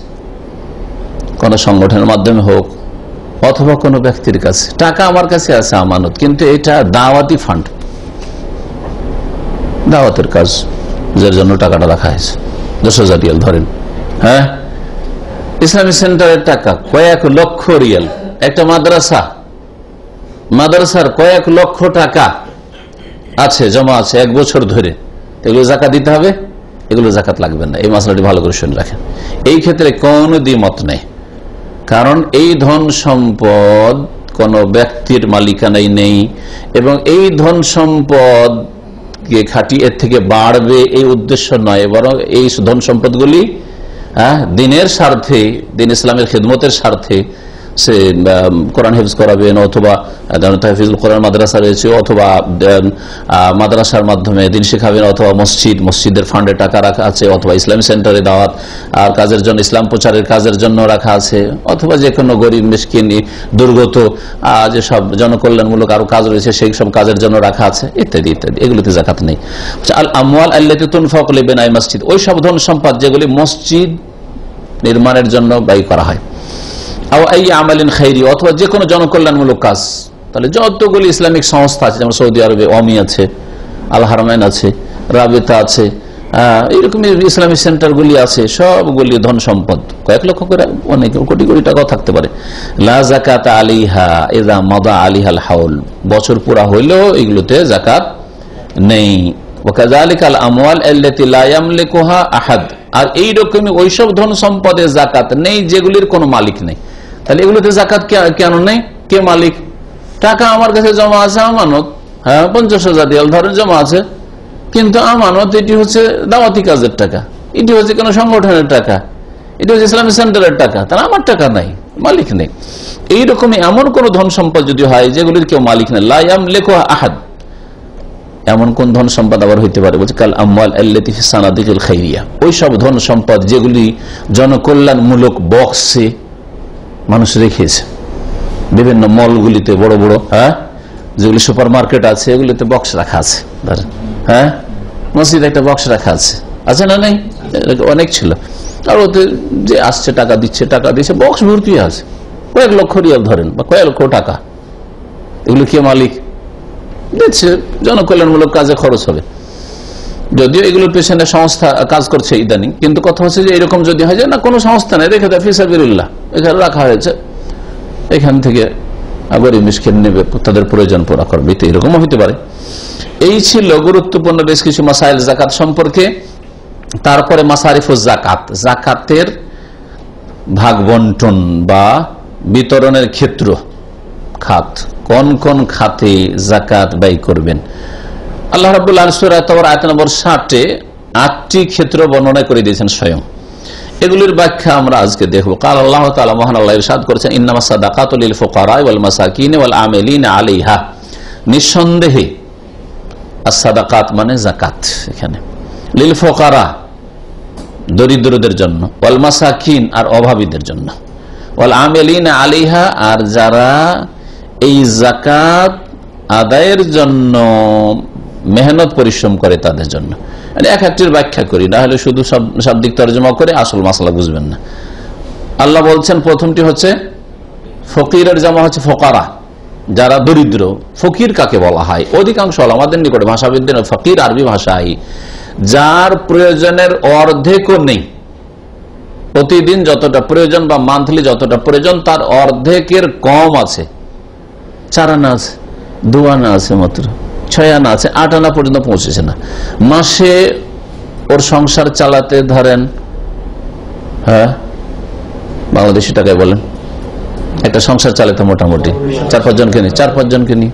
কোন সংগঠনের মাধ্যমে হোক অথবা কোনো ব্যক্তির কাছে। টাকা আমার কাছে আছে আমানত, কিন্তু এটা দাওয়াতি ফান্ড, দাওয়াতের কাজ, যার জন্য টাকাটা রাখা হয়েছে। দশ হাজার রিয়াল ধরেন হ্যাঁ? ইসলামী সেন্টারের টাকা, কয়েক লক্ষ রিয়াল। একটা মাদ্রাসা মাদ্রাসার কয়েক লক্ষ টাকা আছে, জমা আছে এক বছর ধরে। এগুলো জাকাত দিতে হবে, এগুলো জাকাত লাগবে না। এই মশলাটি ভালো করে শুনে রাখেন। এই ক্ষেত্রে কোনো দ্বিমত নেই। কারণ এই ধন সম্পদ কোন ব্যক্তির মালিকানাই নেই এবং এই ধন সম্পদ খাটি এর থেকে বাড়বে এই উদ্দেশ্য নয়। বরং এই ধন সম্পদগুলি দিনের স্বার্থে, দিন ইসলামের খেদমতের স্বার্থে সে কোরআন হেফজ করাবেন অথবা তাহফিজুল কোরআন মাদ্রাসা রয়েছে, অথবা মাদ্রাসার মাধ্যমে দিন শেখাবেন অথবা মসজিদ, মসজিদের ফান্ডে টাকা রাখা আছে, অথবা ইসলামী সেন্টারে দাওয়াত, আর কাজের জন্য, ইসলাম প্রচারের কাজের জন্য রাখা আছে, অথবা যে কোনো গরিব, মিসকিনি, দুর্গত যেসব জনকল্যাণমূলক আরও কাজ রয়েছে, সেই সব কাজের জন্য রাখা আছে, ইত্যাদি ইত্যাদি, এগুলিতে জাকাত নেই। আল আমওয়াল আল্লাহ তুনফাকুল বেনাই মসজিদ, ওই সব ধন সম্পদ যেগুলি মসজিদ নির্মাণের জন্য ব্যয় করা হয়। অথবা যে কোনো জনকল্যাণমূলক কাজ। তাহলে যতগুলি ইসলামিক সংস্থা আছে, যেমন সৌদি আরবে অমি আছে, আল হারমাইন আছে, রাবেতা আছে এইরকম ইসলামিক সেন্টারগুলি আছে, সবগুলি ধন সম্পদ। কয়েক লক্ষ করে অনেক, কোটি কোটি টাকাও থাকতে পারে। লা আলিহা এদা আলিহাল হাউল। বছর পুরা হইলেও এগুলোতে জাকাত নেই। আর এইরকমই ওইসব ধন সম্পদের জাকাত নেই, যেগুলির কোনো মালিক নেই। তাহলে এগুলোতে জাকাত কেন নেই? কে মালিক? টাকা আমার কাছে জমা আছে, আমানত। হ্যাঁ পঞ্চাশ হাজার রিয়াল ধরেন জমা আছে। কিন্তু আমানত, এটি হচ্ছে দাওয়াতি কাজের টাকা। এটি হচ্ছে কোন সংগঠনের টাকা। এটি হচ্ছে ইসলামী সেন্টারের টাকা। তাহলে আমার টাকা নাই, মালিক নেই। এইরকমই এমন কোন ধন সম্পদ যদি হয় যেগুলির কেউ মালিক নেই। লাইম লেখো আহাদ। এমন কোন ধন সম্পদ আবার হইতে পারে? বলছে, কাল আমাল খাইরিয়া। ওই সব ধন সম্পদ যেগুলি জনকল্যাণমূলক বক্সে মানুষ রেখেছে। বিভিন্ন মলগুলিতে বড় বড় হ্যাঁ? যেগুলি সুপার মার্কেট আছে, এগুলিতে বক্স রাখা আছে। হ্যাঁ? মসজিদ একটা বক্স রাখা আছে। আছে না নেই? অনেক ছিল। আর ওতে যে আসছে, টাকা দিচ্ছে টাকা দিচ্ছে বক্স ভর্তি আছে। কয়েক লক্ষ রিয়াল ধরেন, বা কয়েক লক্ষ টাকা। এগুলো কে মালিক? দিচ্ছে। জনকল্যাণমূলক কাজে খরচ হবে। যদিও এগুলোর পেছনে সংস্থা কাজ করছে ইদানিং, কিন্তু কথা হচ্ছে যে এরকম যদি হয় যে না, কোনো সংস্থা নেই, রেখে দেয় ফিসাবিরুল্লাহ এখানে রাখা হয়েছে। এখান থেকে গরিব মিসকিন নেবে, তাদের প্রয়োজন পুরা করবে তো এরকমও হতে পারে। এই ছিল গুরুত্বপূর্ণ বেশ কিছু মাসাইল জাকাত সম্পর্কে। তারপরে মাসারিফ জাকাত জাকাতের ভাগ বন্টন বা বিতরণের ক্ষেত্র। খাত। কোন কোন খাতে জাকাত ব্যয় করবেন? আল্লাহ রাবুল্লাহ আয়ত নম্বর ষাটে আটটি ক্ষেত্র বর্ণনা করে দিয়েছেন স্বয়ং। এগুলির ব্যাখ্যা আমরা আজকে দেখব। কাল আল্লাহ তালা মহান আল্লাহ ইরশাদ করেছেন, ইন্নামা ওয়াল আমিলিন নিঃসন্দেহে সাদাকাত মানে জাকাত এখানে। লিল ফোকারা দরিদ্রদের জন্য, ওয়াল মাসাকিন আর অভাবীদের জন্য। ওয়াল আমেলিন আলিহা আর যারা এই জাকাত আদায়ের জন্য মেহনত পরিশ্রম করে তাদের জন্য। মানে এক একটির ব্যাখ্যা করি, না হলে শুধু সব শাব্দিক তর্জমা করে আসল মাসলা বুঝবেন না। আল্লাহ বলছেন, প্রথমটি হচ্ছে, ফকিরের জামা হচ্ছে ফকারা, যারা দরিদ্র। ফকির কাকে বলা হয়? অধিকাংশ আমাদের নিকটে ভাষাবিদ্যা ফকির আরবি ভাষায় যার প্রয়োজনের অর্ধেকও নেই। প্রতিদিন যতটা প্রয়োজন বা মান্থলি যতটা প্রয়োজন, তার অর্ধেকের কম আছে। চার আনা আছে দু আনা আছে মাত্র। ছয় আনা আছে, আট আনা পর্যন্ত পৌঁছেছে না। মাসে ওর সংসার চালাতে ধরেন হ্যাঁ? বাংলাদেশি টাকায় বলেন। একটা সংসার চালাতে মোটামুটি। চার পাঁচজনকে নিয়ে চার, পাঁচ পাঁচজনকে নিয়ে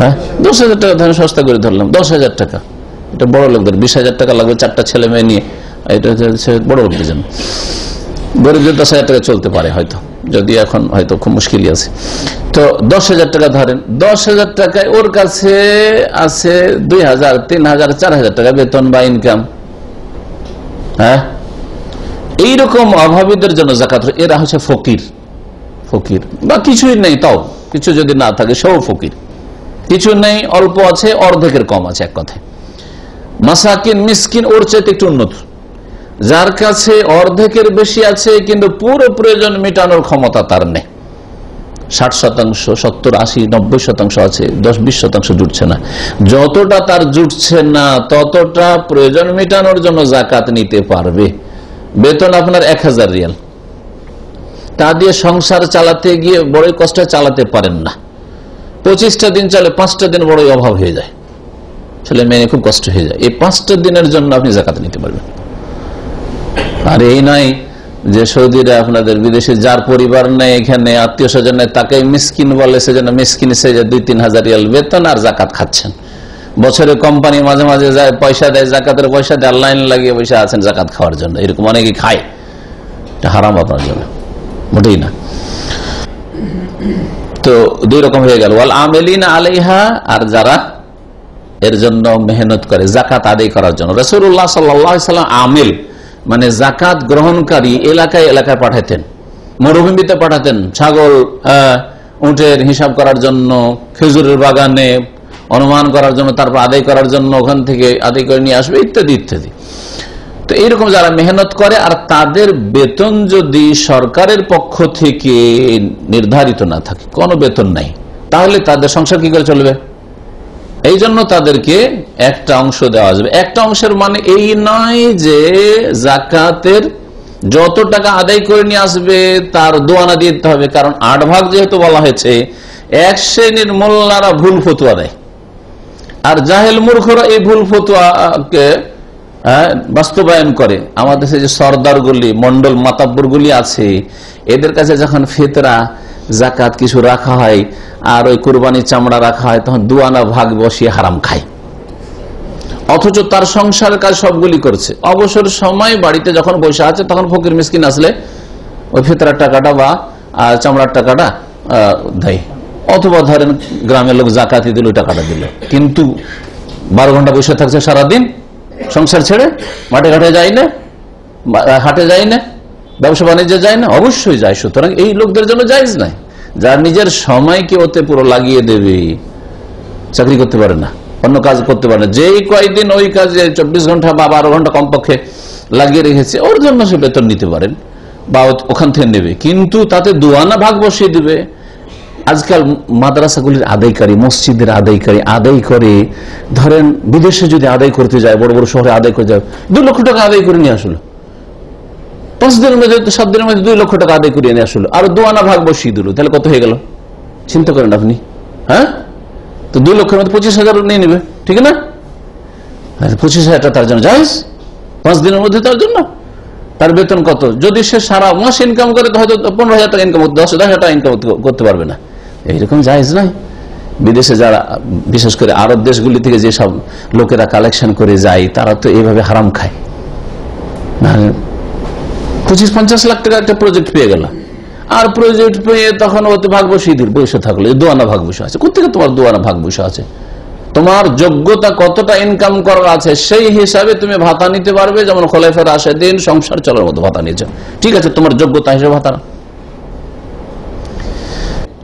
হ্যাঁ? দশ হাজার টাকা ধরেন সস্তা করে ধরলাম, দশ হাজার টাকা। এটা বড় লোকদের, বিশ হাজার টাকা লাগবে চারটা ছেলে মেয়ে নিয়ে। এটা হচ্ছে বড় লোকদের জন্য। গরিবদের দশ হাজার টাকা চলতে পারে হয়তো। যদি এখন হয়তো খুব মুশকিলই আছে। তো দশ হাজার টাকা ধরেন, দশ হাজার টাকায় ওর কাছে আছে দুই হাজার, তিন হাজার, চার হাজার টাকা বেতন বা ইনকাম হ্যাঁ? এইরকম অভাবীদের জন্য জাকাত এরা হচ্ছে ফকির। ফকির। বা কিছুই নেই তাও। কিছু যদি না থাকে, সেও ফকির। কিছু নেই, অল্প আছে, অর্ধেকের কম আছে এক কথায়। মাসাকিন, মিসকিন, ওর চাইতে একটু উন্নত। যার কাছে অর্ধেকের বেশি আছে, কিন্তু পুরো প্রয়োজন মেটানোর ক্ষমতা তার নেই। ষাট শতাংশ, সত্তর, আশি, নব্বই শতাংশ আছে, দশ, বিশ শতাংশ জুটছে না। যতটা তার জুটছে না, ততটা প্রয়োজন মেটানোর জন্য জাকাত নিতে পারবে। বেতন আপনার এক হাজার রিয়াল। তা দিয়ে সংসার চালাতে গিয়ে বড়ই কষ্ট চালাতে পারেন না। পঁচিশটা দিন চলে পাঁচটা দিন বড়ই অভাব হয়ে যায়। ছেলে মেয়ে খুব কষ্ট হয়ে যায়। এই পাঁচটা দিনের জন্য আপনি জাকাত নিতে পারবেন। আর এই নয় যে সৌদিরা আপনাদের বিদেশে যার পরিবার নেই, এখানে আত্মীয় স্বজন তাকে মিসকিন বলে, সেজন্য মিসকিন সে যে দুই তিন হাজার রিয়াল বেতন আর জাকাত খাচ্ছেন। বছরে কোম্পানি মাঝে মাঝে যায়, পয়সা দেয়, জাকাতের পয়সা দেয় লাইন লাগিয়ে বসে আছেন জাকাত খাওয়ার জন্য। এরকম অনেকে খায়। এটা হারাম আপনার জন্য। মোটেই না। তো দুই রকম হয়ে গেল। ওয়াল আমেলিন আলাইহা, আর যারা এর জন্য মেহনত করে, জাকাত আদায় করার জন্য। রসুল্লাহ সাল্লাম আমেল। মানে জাকাত গ্রহণকারী এলাকায় এলাকায় পাঠাতেন। মরুভূমিতে পাঠাতেন। ছাগল উঠের হিসাব করার জন্য, খেজুরের বাগানে অনুমান করার জন্য, তারপর আদায় করার জন্য ওখান থেকে আদায় করে নিয়ে আসবে, ইত্যাদি ইত্যাদি। তো এইরকম যারা মেহনত করে, আর তাদের বেতন যদি সরকারের পক্ষ থেকে নির্ধারিত না থাকে, কোনো বেতন নাই, তাহলে তাদের সংসার কি করে চলবে? এই জন্য তাদেরকে একটা অংশ দেওয়া যাবে। একটা অংশের মানে এই নয় যে জাকাতের যত টাকা আদায় করে নিয়ে আসবে তার দোয়ানা দিয়ে দিতে হবে, কারণ আট ভাগ যেহেতু বলা হয়েছে, এক শ্রেণির মোল্লারা ভুল ফতুয়া দেয়। আর জাহেল মূর্খরা এই ভুল ফতুয়াকে বাস্তবায়ন করে। আমাদের দেশে যে সর্দারগুলি মন্ডল মাতাব্বরগুলি আছে, এদের কাছে যখন ফেতরা জাকাত কিছু রাখা হয় আর ওই কোরবানির চামড়া রাখা হয়, তখন দুয়ানা ভাগ বসিয়ে হারাম খায়। অথচ তার সংসারের কাজ সবগুলি করছে। অবসর সময় বাড়িতে যখন বসে আছে, তখন ফকির মিসকিন আসলে ওই ফেতরার টাকাটা বা চামড়ার টাকাটা দেয়। অথবা ধরেন গ্রামের লোক জাকাতি দিল টাকাটা দিল। কিন্তু বারো ঘণ্টা বসে থাকছে সারাদিন, সংসার ছেড়ে মাঠে ঘাটে যায় না হাটে যায় না ব্যবসা বাণিজ্যে যায় না? অবশ্যই যায়। সুতরাং এই লোকদের জন্য যাইজ নাই যার নিজের সময়কে ওতে পুরো লাগিয়ে দেবে, চাকরি করতে পারে না, অন্য কাজ করতে পারে না। যেই কয়েকদিন ওই কাজে চব্বিশ ঘণ্টা বা বারো ঘণ্টা কমপক্ষে লাগিয়ে রেখেছে, ওর জন্য সে বেতন নিতে পারেন বা ওখান থেকে নেবে। কিন্তু তাতে দুয়ানা ভাগ বসিয়ে দিবে। আজকাল মাদ্রাসাগুলির আদায়কারী, মসজিদের আদায়কারী আদায় করে। ধরেন বিদেশে যদি আদায় করতে যায়, বড় বড় শহরে আদায় করে যায়, দু লক্ষ টাকা আদায় করে নিয়ে আসলো। পাঁচ দিনের মধ্যে, সাত দিনের মধ্যে দুই লক্ষ টাকা আদায় করিয়ে নিয়ে আসলো। আর দোয়ানা ভাগ বসিয়ে দিল। তাহলে কত হয়ে গেল? চিন্তা করেন আপনি। হ্যাঁ? তো দুই লক্ষের মধ্যে পঁচিশ হাজার নিয়ে নেবে। ঠিক না? পঁচিশ হাজারটা তার জন্য যাইস পাঁচ দিনের মধ্যে তার জন্য? তার বেতন কত? যদি সে সারা মাস ইনকাম করে, তো হয়তো পনেরো হাজার টাকা ইনকাম দশ হাজার টাকা ইনকাম করতে পারবে না। এইরকম জায়জ নাই বিদেশে যারা, বিশেষ করে আরব দেশগুলি থেকে যেসব লোকেরা কালেকশন করে যায়, তারা তো এইভাবে হারাম খায়। পঁচিশ পঞ্চাশ লাখ টাকা একটা প্রজেক্ট পেয়ে গেল। আর প্রজেক্ট পেয়ে তখন ওতে ভাগ বসিয়ে বসে থাকল। দোয়ানা ভাগ বসে আছে। কোথেকে তোমার দোয়ানা ভাগ বসে আছে? তোমার যোগ্যতা কতটা ইনকাম করার আছে, সেই হিসাবে তুমি ভাতা নিতে পারবে। যেমন খোলাফের আসে দিন সংসার চলার মতো ভাতা নিয়েছে। ঠিক আছে, তোমার যোগ্যতা হিসেবে ভাতা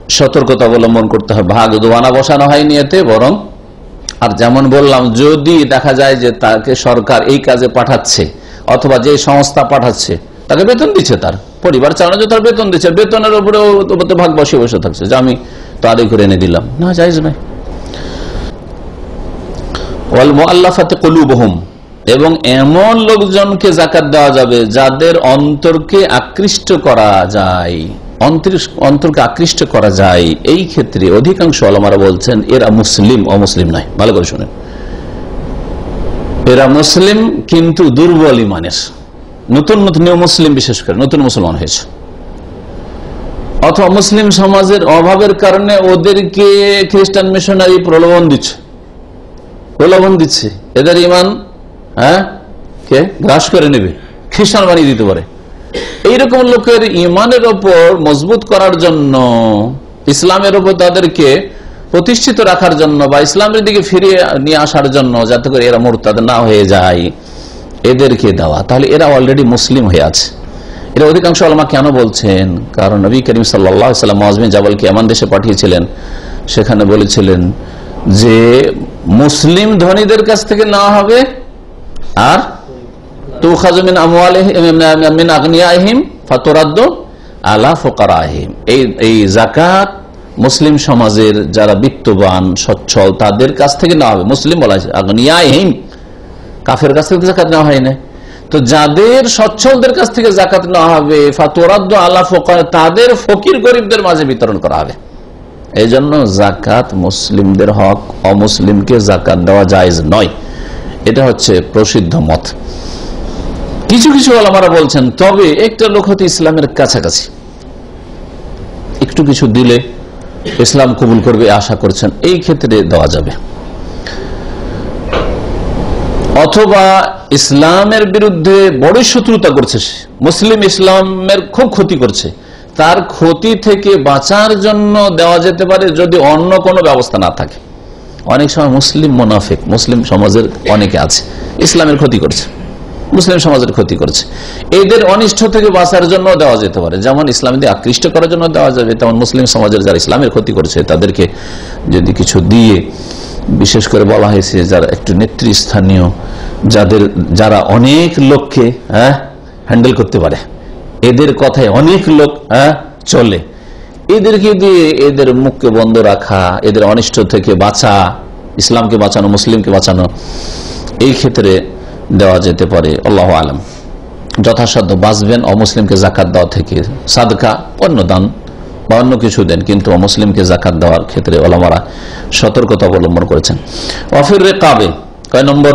সতর্কতা অবলম্বন করতে হবে। ভাগ দোয়ানা বসানো হয়নি এতে, বরং আর যেমন বললাম, যদি দেখা যায় যে তাকে সরকার এই কাজে পাঠাচ্ছে, অথবা যে সংস্থা পাঠাচ্ছে তাকে বেতন দিচ্ছে তার। পরিবার চালানো যে তার বেতন দিচ্ছে বেতনের উপরেও তো ভাগ বসে বসে থাকছে যে আমি তো আদায় করে এনে দিলাম। না যাইজ নাই এবং এমন লোকজনকে জাকাত দেওয়া যাবে যাদের অন্তরকে আকৃষ্ট করা যায়। অন্তরকে আকৃষ্ট করা যায়। এই ক্ষেত্রে অধিকাংশ আলমারা বলছেন, এরা মুসলিম, অমুসলিম ভালো করে শুনেন। এরা মুসলিম কিন্তু দুর্বল ইমানের। নতুন নতুন মুসলিম বিশেষ করে নতুন মুসলমান হয়েছে। অথবা মুসলিম সমাজের অভাবের কারণে ওদেরকে খ্রিস্টান মিশনারি প্রলোভন দিচ্ছে। প্রলোভন দিচ্ছে। এদের ইমান হ্যাঁ? কে? গ্রাস করে নেবে। খ্রিস্টান বানিয়ে দিতে পারে। এইরকম লোকের ইমানের ওপর মজবুত করার জন্য, ইসলামের ওপর তাদেরকে প্রতিষ্ঠিত রাখার জন্য বা ইসলামের দিকে ফিরিয়ে নিয়ে আসার জন্য, যাতে করে এরা মোরতাদ না হয়ে যায়। এদেরকে দেওয়া, তাহলে এরা অলরেডি মুসলিম হয়ে আছে। এরা অধিকাংশ আলমা কেন বলছেন? কারণ নবী করিম সাল্লাম মজমিন জাবালকে এমন দেশে পাঠিয়েছিলেন, সেখানে বলেছিলেন যে মুসলিম ধনীদের কাছ থেকে নেওয়া হবে, আর তো খাজমিন মিন আগনিয়াহিম ফাতরাদ্দ আলা ফোকারাহিম এই এই জাকাত মুসলিম সমাজের যারা বিত্তবান, সচ্ছল, তাদের কাছ থেকে নেওয়া হবে। মুসলিম বলা হয়েছে কাফের কাছ থেকে জাকাত নেওয়া হয় না তো যাদের সচ্ছলদের কাছ থেকে জাকাত নেওয়া হবে, ফাতরাদ্দ আল্লাহ ফোকার তাদের ফকির গরিবদের মাঝে বিতরণ করা হবে। এই জন্য জাকাত মুসলিমদের হক, অমুসলিমকে জাকাত দেওয়া জায়জ নয়। এটা হচ্ছে প্রসিদ্ধ মত। কিছু কিছু আলামারা বলছেন, তবে একটা লোক হতে ইসলামের কাছাকাছি। একটু কিছু দিলে ইসলাম কবুল করবে, আশা করছেন, এই ক্ষেত্রে দেওয়া যাবে। অথবা ইসলামের বিরুদ্ধে বড় শত্রুতা করছে সে। মুসলিম ইসলামের খুব ক্ষতি করছে। তার ক্ষতি থেকে বাঁচার জন্য দেওয়া যেতে পারে যদি অন্য কোনো ব্যবস্থা না থাকে। অনেক সময় মুসলিম মোনাফেক, মুসলিম সমাজের অনেকে আছে, ইসলামের ক্ষতি করছে। মুসলিম সমাজের ক্ষতি করছে। এদের অনিষ্ট থেকে বাঁচার জন্য দেওয়া যেতে পারে। যেমন ইসলামীদের আকৃষ্ট করার জন্য দেওয়া যাবে, তেমন মুসলিম সমাজের যারা ইসলামের ক্ষতি করছে, তাদেরকে যদি কিছু দিয়ে বিশেষ করে বলা হয়েছে, যারা একটু নেতৃস্থানীয়, যাদের, যারা অনেক লোককে হ্যাঁ হ্যান্ডেল করতে পারে। এদের কথায় অনেক লোক হ্যাঁ চলে। এদেরকে দিয়ে এদের মুখকে বন্ধ রাখা, এদের অনিষ্ট থেকে বাঁচা, ইসলামকে বাঁচানো, মুসলিমকে বাঁচানো, এই ক্ষেত্রে দেওয়া যেতে পারে, আল্লাহ আলম। যথাসাধ্য বাঁচবেন, অমুসলিমকে জাকাত দেওয়া থেকে সাদকা, অন্য দান বা অন্য কিছু দেন, কিন্তু অমুসলিমকে জাকাত দেওয়ার ক্ষেত্রে ওলামারা সতর্কতা অবলম্বন করেছেন। অফির রেকাবে, কয় নম্বর?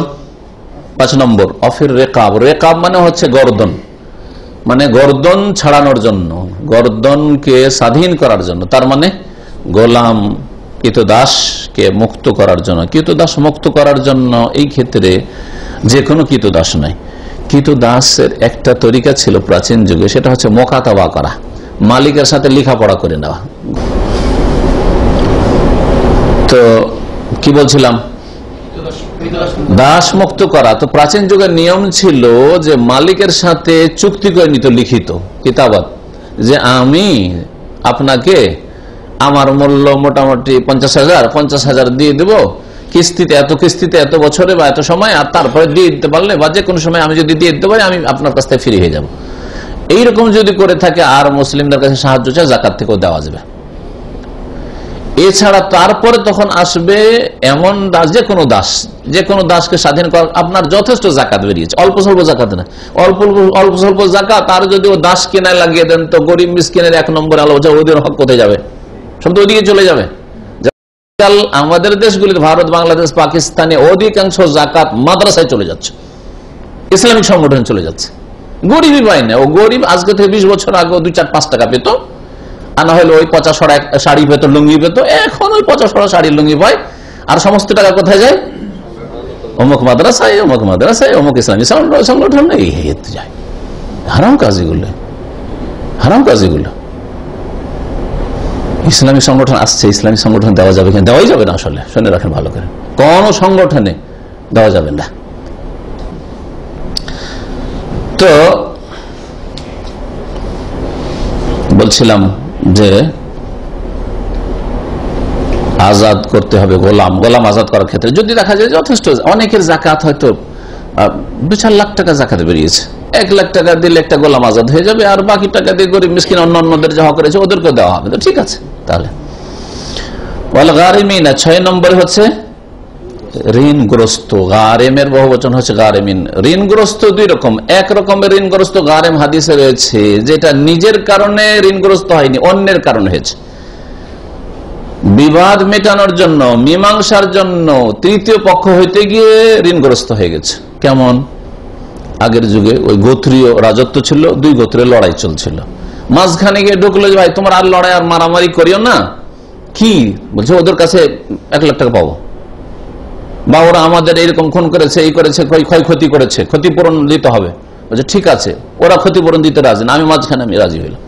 পাঁচ নম্বর, অফির রেকাব। রেকাব মানে হচ্ছে গর্দন। মানে গর্দন ছাড়ানোর জন্য, গর্দনকে স্বাধীন করার জন্য। তার মানে গোলাম কৃতদাসকে মুক্ত করার জন্য, কৃতদাস মুক্ত করার জন্য এই ক্ষেত্রে যে কোনো কৃতদাস নয়। কৃতদাসের একটা তরিকা ছিল প্রাচীন যুগে, সেটা হচ্ছে মোকাতাবা করা, মালিকের সাথে লেখাপড়া করে নেওয়া। তো কি বলছিলাম? দাস মুক্ত করা। তো প্রাচীন যুগের নিয়ম ছিল যে মালিকের সাথে চুক্তি করে নিত লিখিত কিতাবত, যে আমি আপনাকে আমার মূল্য মোটামুটি পঞ্চাশ হাজার পঞ্চাশ হাজার দিয়ে দেবো। কিস্তিতে, এত কিস্তিতে এত বছরে বা এত সময়, আর তারপরে দিয়ে দিতে পারলে বা যে কোনো সময় আমি যদি দিয়ে দিতে পারি, আমি আপনার কাছ থেকে ফিরে হয়ে যাব। এইরকম যদি করে থাকে, আর মুসলিমদের কাছে সাহায্য চায় জাকাত থেকেও দেওয়া যাবে। এছাড়া তারপরে তখন আসবে এমন দাস, যে কোনো দাস, যে কোনো দাসকে স্বাধীন করা আপনার যথেষ্ট জাকাত বেরিয়েছে। অল্প স্বল্প জাকাত না। অল্প অল্প স্বল্প জাকাত, আর যদি ও দাস কেনায় লাগিয়ে দেন, তো গরিব মিসকিনের এক নম্বর আলোচনা ওদের হক কোথায় যাবে? সব তো ওদিকে চলে যাবে আমাদের দেশগুলিতে ভারত বাংলাদেশ পাকিস্তানে অধিকাংশ জাকাত মাদ্রাসায় চলে যাচ্ছে ইসলামিক সংগঠনে চলে যাচ্ছে গরিবই পায় না ও গরিব আজকে থেকে বিশ বছর আগে দুই চার পাঁচ টাকা পেত আর না হলে ওই পচা শাড়ি পেত লুঙ্গি পেত এখন ওই পচা সরা শাড়ি লুঙ্গি পায় আর সমস্ত টাকা কোথায় যায় অমুক মাদ্রাসায় অমুক মাদ্রাসায় অমুক ইসলামী সংগঠন এই যায় হারাম কাজ এগুলো হারাম কাজ এগুলো ইসলামিক সংগঠন আসছে ইসলামিক সংগঠন দেওয়া যাবে কিনা? দেওয়াই যাবে না আসলে, শুনে রাখেন ভালো করে। কোন সংগঠনে দেওয়া যাবে না। তো বলছিলাম যে আজাদ করতে হবে গোলাম। গোলাম আজাদ করার ক্ষেত্রে যদি দেখা যায় যথেষ্ট, অনেকের জাকাত হয়তো দু চার লাখ টাকা জাকাতে বেরিয়েছে। এক লাখ টাকা দিলে একটা গোলাম আজাদ হয়ে যাবে, আর বাকি টাকা দিয়ে গরিব, মিসকিন অন্য অন্যদের যাওয়া করেছে ওদেরকে দেওয়া হবে। তো ঠিক আছে। তাহলে। গারিমিনা, ছয় নম্বরে হচ্ছে ঋণগ্রস্ত। গারেমের বহু বচন হচ্ছে গারেমিন। ঋণগ্রস্ত দুই রকম। এক রকমের ঋণগ্রস্ত গারেম হাদিসে রয়েছে, যেটা নিজের কারণে ঋণগ্রস্ত হয়নি, অন্যের কারণে হয়েছে। বিবাদ মেটানোর জন্য, মীমাংসার জন্য তৃতীয় পক্ষ হইতে গিয়ে ঋণগ্রস্ত হয়ে গেছে। কেমন? আগের যুগে ওই গোত্রীয় রাজত্ব ছিল, দুই গোত্রের লড়াই চলছিল। মাঝখানে গিয়ে ঢুকলো যে ভাই, তোমার আর লড়াই আর মারামারি করিও না। কি? বলছে, ওদের কাছে এক লাখ টাকা পাবো। বা ওরা আমাদের এরকম খুন করেছে, এই করেছে ক্ষয়- ক্ষয়ক্ষতি করেছে, ক্ষতিপূরণ দিতে হবে। বলছে, ঠিক আছে। ওরা ক্ষতিপূরণ দিতে রাজি না, আমি মাঝখানে আমি রাজি হইলাম।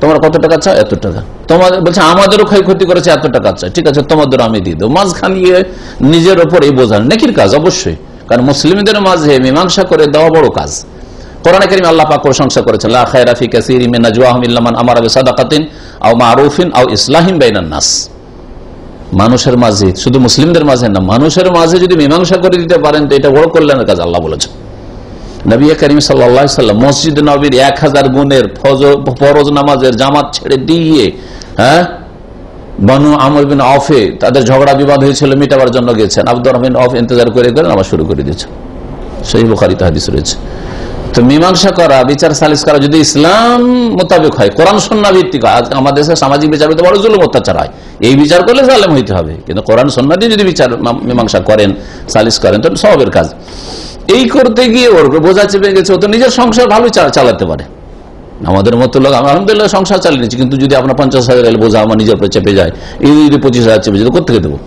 তোমার কত টাকা চাও? এত টাকা। তোমাদের বলছে, আমাদেরও ক্ষয়ক্ষতি করেছে, এত টাকা চাই। ঠিক আছে তোমাদের আমি দিয়ে দেবো। মাঝখান গিয়ে নিজের ওপর এই বোঝান। নেকির কাজ, অবশ্যই। কারণ মুসলিমদের মাঝে মীমাংসা করে দেওয়া বড় কাজ। কোরআন করিম আল্লাহ পাক প্রশংসা করেছেন নাস। মানুষের মাঝে, শুধু মুসলিমদের মাঝে না, মানুষের মাঝে যদি মীমাংসা করে দিতে পারেন, তো এটা বড় কল্যাণের কাজ আল্লাহ বলেছেন। মসজিদ নবীর এক হাজার গুণের ফরজ নামাজের ছেড়ে দিয়ে হ্যাঁ তাদের ঝগড়া বিবাদ হয়েছিল মিটাবার জন্য গেছেন। আব্দুর রহমান অফ ইন্তজার করে করে নামাজ শুরু করে দিয়েছেন। সেই বুখারিতে হাদিস রয়েছে। তো মীমাংসা করা, বিচার সালিস করা যদি ইসলাম মোতাবেক হয়, কোরআন সন্না ভিত্তিক আমাদের দেশে সামাজিক বিচার হতে বড় জুলুম অত্যাচার হয়। এই বিচার করলে জালেম হইতে হবে। কিন্তু কোরআন সন্না দিয়ে যদি বিচার মীমাংসা করেন সালিস করেন, তো সবের কাজ। এই করতে গিয়ে ওর বোঝা চেপে গেছে, ও তো নিজের সংসার ভালো চালাতে পারে। আমাদের মতো লোক আলহামদুলিল্লাহ সংসার চালিয়ে নিচ্ছি, কিন্তু যদি আপনার পঞ্চাশ হাজার এলে বোঝা আমার নিজের উপরে চেপে যায়, এই যদি পঁচিশ হাজার চেপে যায় কোথেকে দেবো?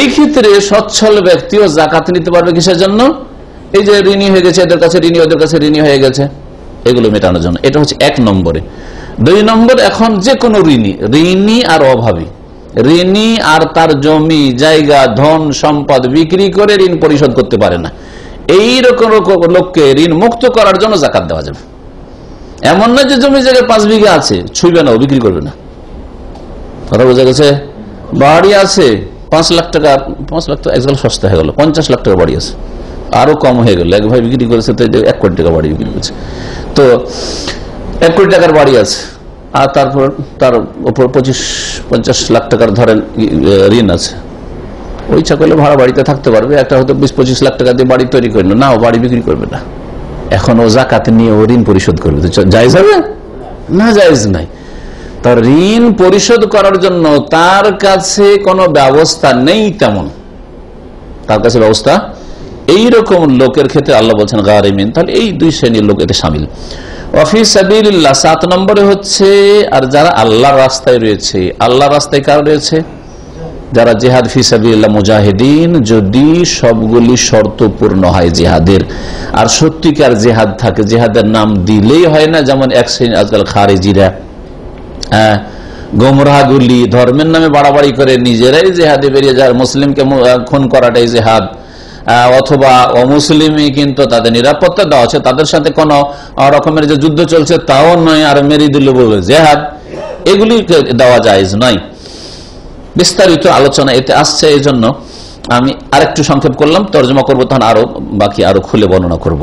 এই ক্ষেত্রে সচ্ছল ব্যক্তিও জাকাত নিতে পারবে কিসের জন্য? এই যে ঋণী হয়ে গেছে, এদের কাছে ঋণী, ওদের কাছে ঋণী হয়ে গেছে, এগুলো মেটানোর জন্য। এটা হচ্ছে এক নম্বরে। দুই নম্বর, এখন যে কোনো ঋণী ঋণী আর অভাবী, ঋণী আর তার জমি, জায়গা, ধন, সম্পদ বিক্রি করে ঋণ পরিশোধ করতে পারে না। এই রকম লোককে ঋণ মুক্ত করার জন্য জাকাত দেওয়া যাবে। এমন না যে জমি জায়গায় পাঁচ বিঘা আছে, ছুইবে না বিক্রি করবে না। কথা বোঝা গেছে? বাড়ি আছে, পাঁচ লাখ টাকা, পাঁচ লাখ টাকা আজকাল সস্তা হয়ে গেল, পঞ্চাশ লাখ টাকা বাড়ি আছে। আরও কম হয়ে গেল। এক ভাই বিক্রি করেছে তো এক কোটি টাকা বাড়ি বিক্রি করেছে। তো এক কোটি টাকার বাড়ি আছে। আর তারপর তার উপর পঁচিশ, পঞ্চাশ লাখ টাকার ধরেন ঋণ আছে। ওই করলে ভাড়া বাড়িতে থাকতে পারবে। একটা হয়তো বিশ, পঁচিশ লাখ টাকা দিয়ে বাড়ি তৈরি করল। না, ও বাড়ি বিক্রি করবে না। এখন ও জাকাত নিয়ে ও ঋণ পরিশোধ করবে। জায়েজ হবে? না, জায়েজ নাই। তার ঋণ পরিশোধ করার জন্য তার কাছে কোনো ব্যবস্থা নেই তেমন। তার কাছে ব্যবস্থা এই রকম লোকের ক্ষেত্রে আল্লাহ বলছেন গারিমিন, তাহলে এই দুই শ্রেণির লোক এতে সামিল। অফিস সাবিল্লাহ সাত নম্বরে হচ্ছে, আর যারা আল্লাহর রাস্তায় রয়েছে আল্লাহ রাস্তায় কার রয়েছে? যারা জেহাদ ফিসাবিল্লাহ মুজাহিদিন, যদি সবগুলি শর্ত পূর্ণ হয় জেহাদের। আর সত্যিকার জেহাদ থাকে, জেহাদের নাম দিলেই হয় না, যেমন এক শ্রেণি আজকাল খারেজিরা। হ্যাঁ গোমরাহগুলি, ধর্মের নামে বাড়াবাড়ি করে নিজেরাই জেহাদে বেরিয়ে যায় মুসলিমকে খুন করাটাই জেহাদ। অথবা অমুসলিমই কিন্তু তাদের নিরাপত্তা দেওয়া আছে। তাদের সাথে কোনো রকমের যে যুদ্ধ চলছে তাও নয়, আর মেরি দিল বলে জেহাদ, এগুলি দেওয়া যায় নয়। বিস্তারিত আলোচনা এতে আসছে এই জন্য আমি আরেকটু সংক্ষেপ করলাম, তর্জমা করব, তখন আরও বাকি আরও খুলে বর্ণনা করব।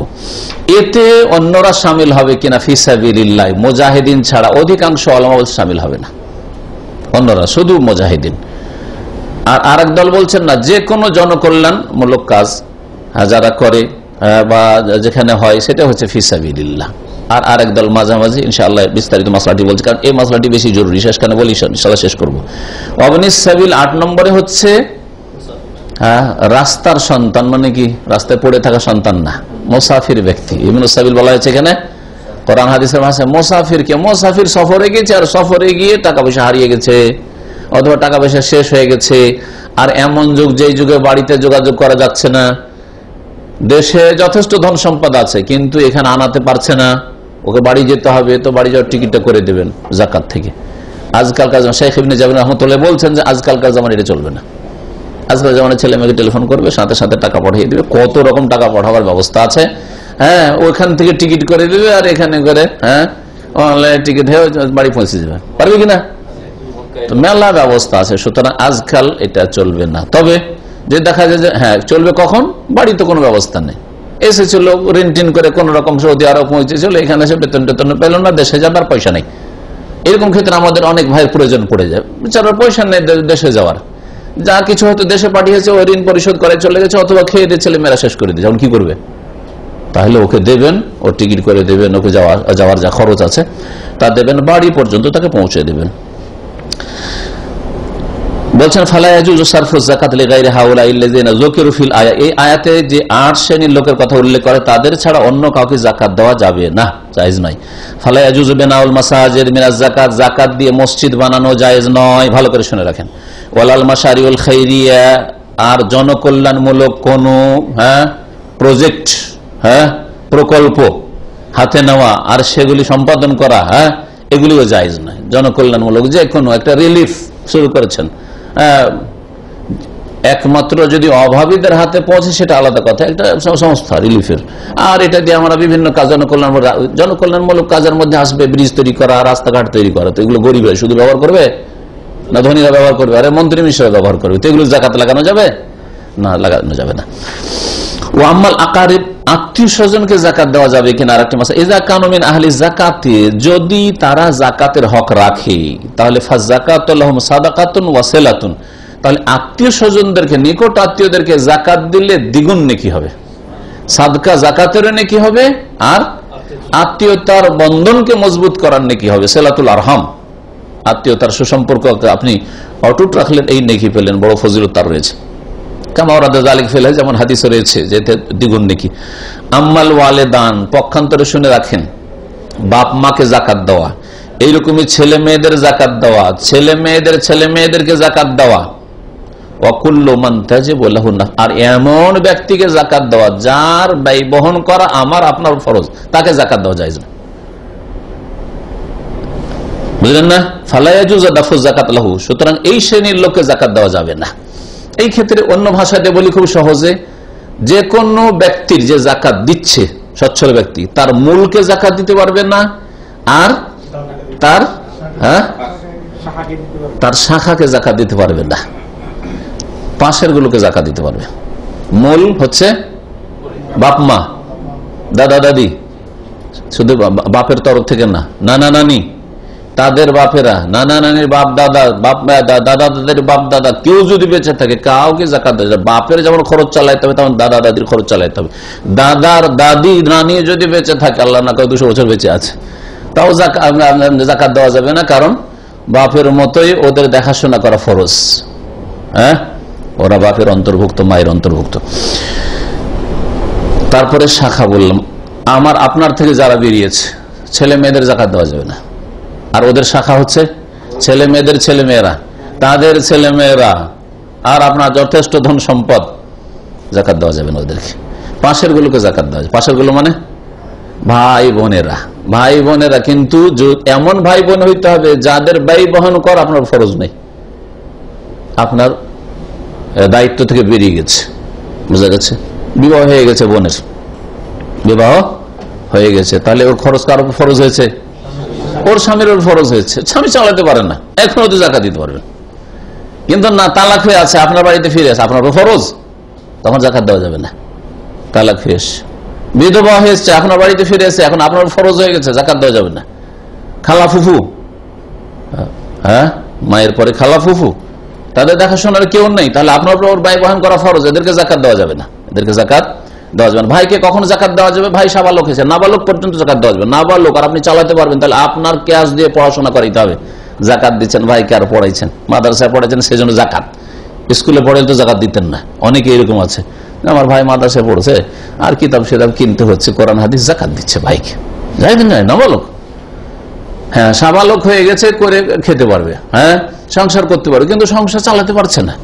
এতে অন্যরা সামিল হবে কিনা ফিসাবিল্লাহ মোজাহিদিন ছাড়া অধিকাংশ আলমাবল সামিল হবে না। অন্যরা শুধু মোজাহিদিন। আর আরেক দল বলছেন না, যে কোনো জনকল্যাণমূলক কাজ যারা করে বা যেখানে হয়, সেটা হচ্ছে ফিসাবিল্লাহ আর আরেক দল মাঝামাঝি, ইনশাআল্লাহ বিস্তারিত মশলাটি বলছে, কারণ এই মশলাটি বেশি জরুরি, শেষ কানে বলি ইনশাল্লাহ শেষ করব। অবনিস সাবিল আট নম্বরে হচ্ছে রাস্তার সন্তান মানে কি? রাস্তায় পড়ে থাকা সন্তান না, মোসাফির ব্যক্তি। ইমন সাবিল বলা হয়েছে এখানে, কোরআন হাদিসের ভাষায় মোসাফির কে মোসাফির সফরে গেছে, আর সফরে গিয়ে টাকা পয়সা হারিয়ে গেছে। অথবা টাকা পয়সা শেষ হয়ে গেছে। আর এমন যুগ, যেই যুগে বাড়িতে যোগাযোগ করা যাচ্ছে না। দেশে যথেষ্ট ধন সম্পদ আছে, কিন্তু এখানে আনাতে পারছে না। ওকে বাড়ি যেতে হবে, তো বাড়ি যাওয়ার টিকিটটা করে দেবেন জাকাত থেকে। আজকালকার শেখ ইবনে জামিন রহমতুল্লাহ বলছেন যে আজকালকার জামান এটা চলবে না। আজকাল জামানের ছেলে মেয়েকে টেলিফোন করবে, সাথে সাথে টাকা পাঠিয়ে দেবে। কত রকম টাকা পাঠাবার ব্যবস্থা আছে। হ্যাঁ ওখান থেকে টিকিট করে দেবে আর এখানে করে হ্যাঁ অনলাইনে টিকিট হয়ে বাড়ি পৌঁছে যাবে। পারবে কিনা তো মেলা ব্যবস্থা আছে, সুতরাং আজকাল এটা চলবে না। তবে যে দেখা যায় যে হ্যাঁ চলবে কখন? বাড়িতে কোনো ব্যবস্থা নেই। এসেছিল ঋণ টিন করে কোন রকম সৌদি আরব পৌঁছেছিল, এখানে এসে বেতন টেতন পেল না, দেশে যাবার পয়সা নেই। এরকম ক্ষেত্রে আমাদের অনেক ভাইয়ের প্রয়োজন পড়ে যায়। বেচারার পয়সা নেই দেশে যাওয়ার। যা কিছু হয়তো দেশে পাঠিয়েছে, ওই ঋণ পরিশোধ করে চলে গেছে, অথবা খেয়ে দিয়ে ছেলে মেয়েরা শেষ করে দিয়েছে। এখন কি করবে? তাহলে ওকে দেবেন ও টিকিট করে দেবেন, ওকে যাওয়া যাওয়ার যা খরচ আছে, তা দেবেন, বাড়ি পর্যন্ত তাকে পৌঁছে দেবেন। বলছেন ফালায়াজুজ যাকাত লিগাইরি ফিল আয়া। এই আয়াতে যে আট শ্রেণির লোকের কথা উল্লেখ করে, তাদের ছাড়া অন্য কাউকে যাকাত দেওয়া যাবে না, জায়েজ নয়। ফালায়াজুজ বিনাউল মাসাজিদ মিনাজ যাকাত যাকাত দিয়ে মসজিদ বানানো জায়েজ নয়। ভালো করে শুনে রাখেন। ওয়ালাল মাশারিউল খাইরিয়া, আর জনকল্যাণমূলক কোন হ্যাঁ প্রজেক্ট হ্যাঁ প্রকল্প হাতে নেওয়া, আর সেগুলি সম্পাদন করা হ্যাঁ এগুলিও জায়েজ নয়। জনকল্যাণমূলক যে কোনো একটা রিলিফ শুরু করেছেন। একমাত্র যদি অভাবীদের হাতে পৌঁছে, সেটা আলাদা কথা। একটা সংস্থা, রিলিফের। আর এটা দিয়ে আমরা বিভিন্ন কাজ, জনকল্যাণ, জনকল্যাণমূলক কাজের মধ্যে আসবে, ব্রিজ তৈরি করা, রাস্তাঘাট তৈরি করা। তো এগুলো গরিবরা, শুধু ব্যবহার করবে? না ধনীরা ব্যবহার করবে? আরে মন্ত্রী মিশ্রা ব্যবহার করবে। তো এগুলো জাকাত লাগানো যাবে? না, লাগানো যাবে না। ও আম্মাল আকারিব, আত্মীয় স্বজনকে জাকাত দেওয়া যাবে কিনা আরেকটা মাসা এজা কানুমিন আহলি জাকাতে, যদি তারা জাকাতের হক রাখে, তাহলে ফাজ জাকাত সাদাকাতুন ওয়াসেলাতুন তাহলে আত্মীয় স্বজনদেরকে, নিকট আত্মীয়দেরকে জাকাত দিলে দ্বিগুণ নেকি হবে। সাদকা জাকাতের নেকি হবে, আর আত্মীয়তার বন্ধনকে মজবুত করার নেকি হবে। সেলাতুল আরহাম, আত্মীয়তার সুসম্পর্ক আপনি অটুট রাখলেন, এই নেকি পেলেন, বড় ফজিলত তার রয়েছে। যেমন হাদিসে রয়েছে যে এতে দ্বিগুণ নাকি। আম্মাল ওয়ালেদান, পক্ষান্তরে শুনে রাখেন, বাপ মাকে জাকাত দেওয়া। এইরকমই ছেলে মেয়েদের জাকাত দেওয়া, ছেলে মেয়েদের, ছেলে মেয়েদেরকে জাকাত দেওয়া। আর এমন ব্যক্তিকে জাকাত দেওয়া যার ব্যয় বহন করা আমার, আপনার ফরজ, তাকে জাকাত দেওয়া যায় না। বুঝলেন না? ফালাইজুজাফুজ জাকাত লাহু, সুতরাং এই শ্রেণির লোককে জাকাত দেওয়া যাবে না। এই ক্ষেত্রে অন্য ভাষাতে বলি খুব সহজে, যে কোনো ব্যক্তির যে জাকাত দিচ্ছে, সচ্ছল ব্যক্তি, তার মূলকে জাকাত দিতে পারবে না, আর তার হ্যাঁ? তার শাখাকে জাকাত দিতে পারবে না। পাশের গুলোকে জাকাত দিতে পারবে। মূল হচ্ছে বাপ মা, দাদা দাদি, শুধু বাপের তরফ থেকে না, নানা নানি। তাদের বাপেরা, নানা নানির বাপ দাদা বাপ দাদা দাদের বাপ দাদা, কেউ যদি বেঁচে থাকে, কাউকে জাকাত। বাপের যেমন খরচ চালাইতে হবে, তেমন দাদা দাদির খরচ চালাইতে হবে। দাদার দাদি, নানি যদি বেঁচে থাকে, আল্লাহ না দুশো বছর বেঁচে আছে। তাও জাকাত দেওয়া যাবে না, কারণ বাপের মতোই ওদের দেখাশোনা করা ফরজ। হ্যাঁ? ওরা বাপের অন্তর্ভুক্ত, মায়ের অন্তর্ভুক্ত। তারপরে শাখা বললাম, আমার, আপনার থেকে যারা বেরিয়েছে, ছেলে মেয়েদের জাকাত দেওয়া যাবে না। আর ওদের শাখা হচ্ছে ছেলে মেয়েদের ছেলে মেয়েরা। তাদের ছেলে মেয়েরা। আর আপনার যথেষ্ট ধন সম্পদ জাকাত দেওয়া যাবে না ওদেরকে। পাশের গুলোকে জাকাত দেওয়া যাবে। পাশেরগুলো মানে ভাই বোনেরা। ভাই বোনেরা কিন্তু এমন ভাই বোন হইতে হবে যাদের ব্যয় বহন কর আপনার ফরজ নেই। আপনার দায়িত্ব থেকে বেরিয়ে গেছে। বুঝা গেছে? বিবাহ হয়ে গেছে বোনের। বিবাহ হয়ে গেছে। তাহলে ওর খরচ কার ফরজ হয়েছে? ওর স্বামীর ওর ফরজ হয়েছে। স্বামী চালাতে পারে না। এখন তো জাকা দিতে পারবেন। কিন্তু না, তালাক হয়ে আছে, আপনার বাড়িতে ফিরে আছে আপনার ফরজ, তখন জাকাত দেওয়া যাবে না। তালাক হয়ে এসছে বিধবা হয়ে এসছে আপনার বাড়িতে ফিরে এসে, এখন আপনার ফরজ হয়ে গেছে, জাকাত দেওয়া যাবে না। খালা ফুফু হ্যাঁ মায়ের পরে খালা ফুফু, তাদের দেখাশোনার কেউ নেই, তাহলে আপনার ওর ব্যয় বহন করা ফরজ, এদেরকে জাকাত দেওয়া যাবে না। এদেরকে জাকাত দেওয়া যাবে ভাইকে জাকাত দেওয়া যাবে? ভাই সাবালক হয়েছে। নাবালক পর্যন্ত জাকাত দেওয়া যাবে। নাবালক, আর আপনি চালাতে পারবেন, তাহলে আপনার ক্যাশ দিয়ে পড়াশোনা করাইতে হবে। জাকাত দিচ্ছেন, ভাইকে আর পড়াইছেন। মাদ্রাসায় পড়াইছেন জাকাত। স্কুলে পড়ে তো জাকাত দিতেন না। অনেকে এরকম আছে। আমার ভাই মাদ্রাসায় পড়ছে, আর কিতাব সেতাব কিনতে হচ্ছে, কোরআন, হাদিস জাকাত দিচ্ছে ভাইকে। যাই দিন না নাবালক? হ্যাঁ সাবালক হয়ে গেছে, করে খেতে পারবে। হ্যাঁ সংসার করতে পারবে, কিন্তু সংসার চালাতে পারছে না।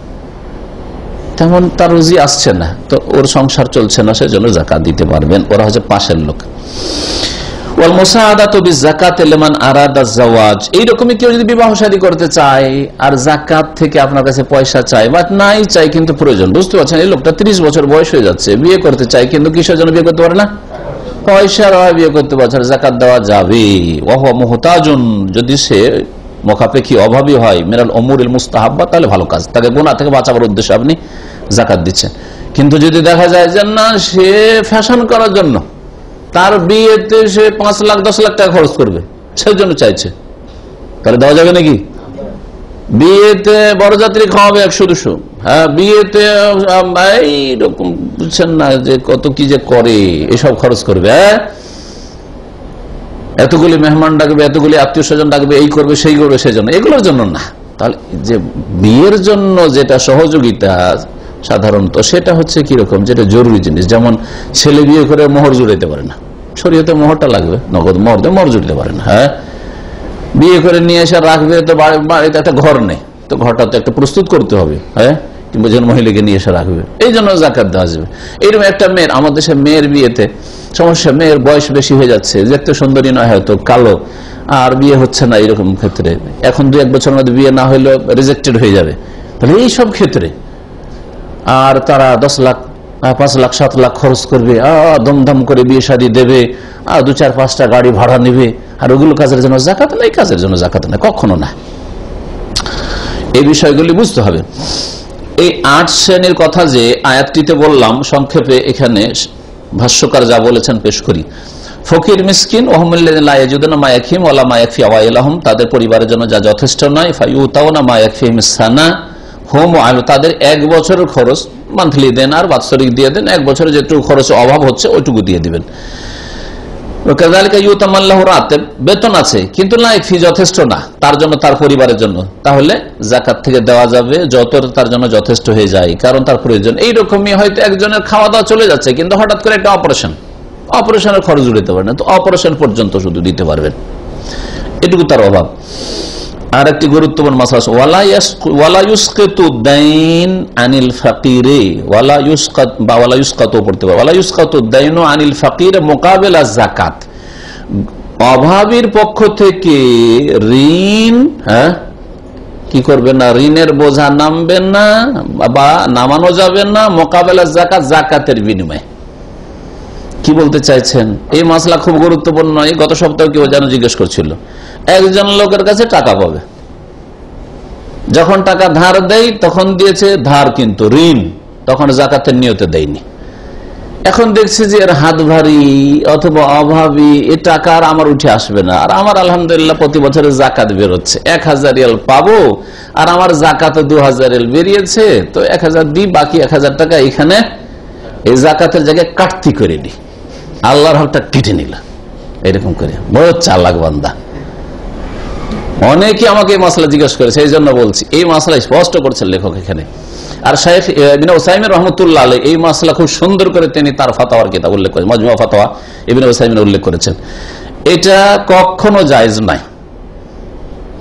তেমন তার রুজি আসছে না। তো ওর সংসার চলছে না, সেজন্য জাকাত দিতে পারবেন। ওরা হচ্ছে পাশের লোক। আরাদা এইরকমই কেউ যদি বিবাহ করতে চায়, আর থেকে আপনার কাছে পয়সা চায় বা নাই কিন্তু প্রয়োজন। বুঝতে পারছেন? এই লোকটা 30 বছর বয়স হয়ে যাচ্ছে। বিয়ে করতে চায় কিন্তু কিসের জন্য বিয়ে করতে পারে না? পয়সার বিয়ে করতে পারছে জাকাত দেওয়া যাবে। ওহ মুহতাজুন। যদি সে মোকাপেক্ষি অভাবী হয় মেরাল অমুরিল মুস্তাহাব্বা তাহলে ভালো কাজ। তাকে গোনা থেকে বাঁচাবার উদ্দেশ্যে আপনি জাকাত দিচ্ছেন। কিন্তু যদি দেখা যায় যে না, সে ফ্যাশন করার জন্য, তার বিয়েতে সে পাঁচ লাখ, দশ লাখ টাকা খরচ করবে সেই জন্য চাইছে। তাহলে দেওয়া যাবে নাকি? বিয়েতে বরযাত্রী খাওয়াবে একশো, দুশো। হ্যাঁ বিয়েতে এইরকম বুঝছেন না যে কত কি যে করে, এসব খরচ করবে হ্যাঁ? এতগুলি মেহমান ডাকবে, এতগুলি আত্মীয় স্বজন ডাকবে, এই করবে, সেই করবে, সেই জন্য। এগুলোর জন্য না। তাহলে যে বিয়ের জন্য যেটা সহযোগিতা সাধারণত, সেটা হচ্ছে কীরকম? যেটা জরুরি জিনিস। যেমন ছেলে বিয়ে করে মোহর জুড়াইতে পারে না। শরীয়তে মোহরটা লাগবে, নগদ মোহর দিয়ে মোহর জুড়তে পারে না হ্যাঁ? বিয়ে করে নিয়ে এসে রাখবে তো বাড়িতে একটা ঘর নেই। তো ঘরটা তো একটা প্রস্তুত করতে হবে হ্যাঁ? কিংবা যেন মহিলাকে নিয়ে এসে রাখবে। এই জন্য জাকাত দেওয়া যাবে। এইরকম একটা মেয়ের আমাদের দেশে মেয়ের বিয়েতে সমস্যা মেয়ের বয়স বেশি হয়ে যাচ্ছে। দেখতে সুন্দরী নয় হয়তো, কালো। আর বিয়ে হচ্ছে না এরকম ক্ষেত্রে। এখন দু এক বছরের মধ্যে বিয়ে না হলেও রিজেক্টেড হয়ে যাবে। তাহলে এইসব ক্ষেত্রে আর তারা দশ লাখ পাঁচ লাখ, সাত লাখ খরচ করবে। দমদম করে বিয়ে শাদী দেবে। আর দু চার পাঁচটা গাড়ি ভাড়া নেবে। আর ওগুলো কাজের জন্য জাকাত নাই, কাজের জন্য জাকাত না কখনো না। এই বিষয়গুলি বুঝতে হবে। এই আট শ্রেণির কথা যে আয়াতটিতে বললাম, সংক্ষেপে এখানে ভাষ্যকার যা বলেছেন পেশ করি। ফকির মিসকিন তাদের পরিবারের জন্য যা যথেষ্ট নয় মিসানা হোম আলু, তাদের এক বছরের খরচ মান্থলি দেন আর বাৎসরিক দিয়ে দেন, এক বছরের যেটুকু খরচ অভাব হচ্ছে, ওইটুকু দিয়ে দিবেন। বেতন আছে, কিন্তু না ফি যথেষ্ট না, তার জন্য তার পরিবারের জন্য। তাহলে জাকাত থেকে দেওয়া যাবে যত তার জন্য যথেষ্ট হয়ে যায়, কারণ তার প্রয়োজন। এইরকমই হয়তো একজনের খাওয়া দাওয়া চলে যাচ্ছে, কিন্তু হঠাৎ করে একটা অপারেশন। অপারেশনের খরচ দিতে পারবেন তো অপারেশন পর্যন্ত শুধু দিতে পারবেন। এটুকু তার অভাব। আর একটি গুরুত্বপূর্ণ মাসা আছে, ওয়ালা ইয়াস- দাইন আনিল ফাকিরে ওয়ালা ইউসকাত বা ওয়ালা ইউসকাতও পড়তে পারে, ওয়ালা ইউসকাতু দাইনু আনিল ফাকিরে মোকাবেলা জাকাত অভাবীর পক্ষ থেকে ঋণ হ্যাঁ কি করবে না, ঋণের বোঝা নামবে না, বা নামানো যাবে না, মোকাবেলা জাকাত জাকাতের বিনিময়ে। কি বলতে চাইছেন? এই মাসলা খুব গুরুত্বপূর্ণ, এই গত সপ্তাহে কেউ যেন জিজ্ঞেস করছিল। একজন লোকের কাছে টাকা পাবে। যখন টাকা ধার দেয়, তখন দিয়েছে ধার কিন্তু ঋণ, তখন জাকাতের নিয়তে দেয়নি। এখন দেখছি যে এর হাত ভারী অথবা অভাবী, এ টাকা আর আমার উঠে আসবে না। আর আমার আলহামদুলিল্লাহ প্রতি বছরে জাকাত বেরোচ্ছে। এক হাজার রিয়াল পাবো, আর আমার জাকাতে দু হাজার রিয়াল বেরিয়েছে, তো এক হাজার দিই, বাকি এক হাজার টাকা এখানে এই জাকাতের জায়গায় কাটতি করে নি আল্লাহর হকটা কেটে নিল। এরকম করে। বড় চালাক বান্দা। অনেকে আমাকে এই মশলা জিজ্ঞেস করেছে, এই জন্য বলছি। এই মশলা স্পষ্ট করছেন লেখক এখানে। আর ওসাইমের রহমতুল্লাহ এই মশলা খুব সুন্দর করে তিনি তার ফাতাওয়ার কিতাব উল্লেখ করেছেন মজমুয়া ফাতাওয়া ইবিন ওসাইমের উল্লেখ করেছেন। এটা কখনো জায়েজ নাই।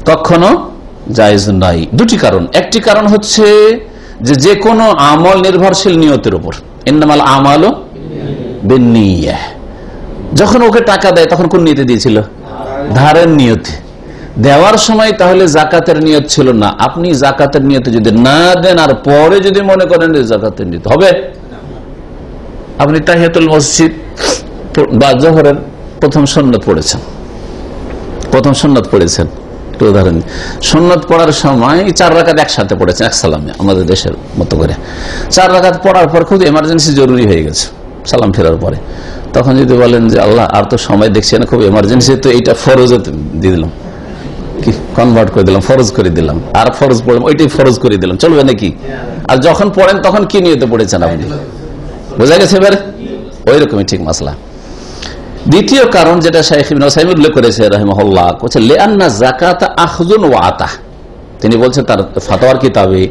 কখনো জায়েজ নাই। দুটি কারণ। একটি কারণ হচ্ছে যে যে কোনো আমল নির্ভরশীল নিয়তের উপর। ইন্নামাল আমালও যখন ওকে টাকা দেয়, তখন কোন নিয়তে দিয়েছিল? ধারের নিয়তে। দেওয়ার সময় তাহলে জাকাতের নিয়ত ছিল না। আপনি জাকাতের নিয়তে যদি না দেন, আর পরে যদি মনে করেন জাকাতের নিয়ত হবে। আপনি তাহিয়াতুল মসজিদ বা জহরের প্রথম সন্ন্যত পড়েছেন। প্রথম সন্ন্যত পড়েছেন। উদাহরণ সন্ন্যত পড়ার সময় চার রাকাত একসাথে পড়েছেন, এক সালামে, আমাদের দেশের মতো করে। চার রাকাত পড়ার পর খুব এমার্জেন্সি জরুরি হয়ে গেছে। সালাম ফেরার পরে। তখন যদি বলেন যে, আল্লাহ, আর তো সময় দেখছি না, খুব এমার্জেন্সি তো এইটা ফরজে দিয়ে দিলাম। কি? কনভার্ট করে দিলাম, ফরজ করে দিলাম। আর ফরজ পড়লাম ওইটাই ফরজ করে দিলাম। চলবে নাকি? আর যখন পড়েন, তখন কি নিয়তে পড়েছেন আপনি? বোঝা গেছে এবার? ওই রকমই ঠিক মাসলা। দ্বিতীয় কারণ যেটা ওসাইম উল্লেখ করেছে, রাহিমাহুল্লাহ বলছে লিআন্না যাকাত আখযুন ওয়া আতা তিনি বলছেন তার ফাতোয়ার কিতাবে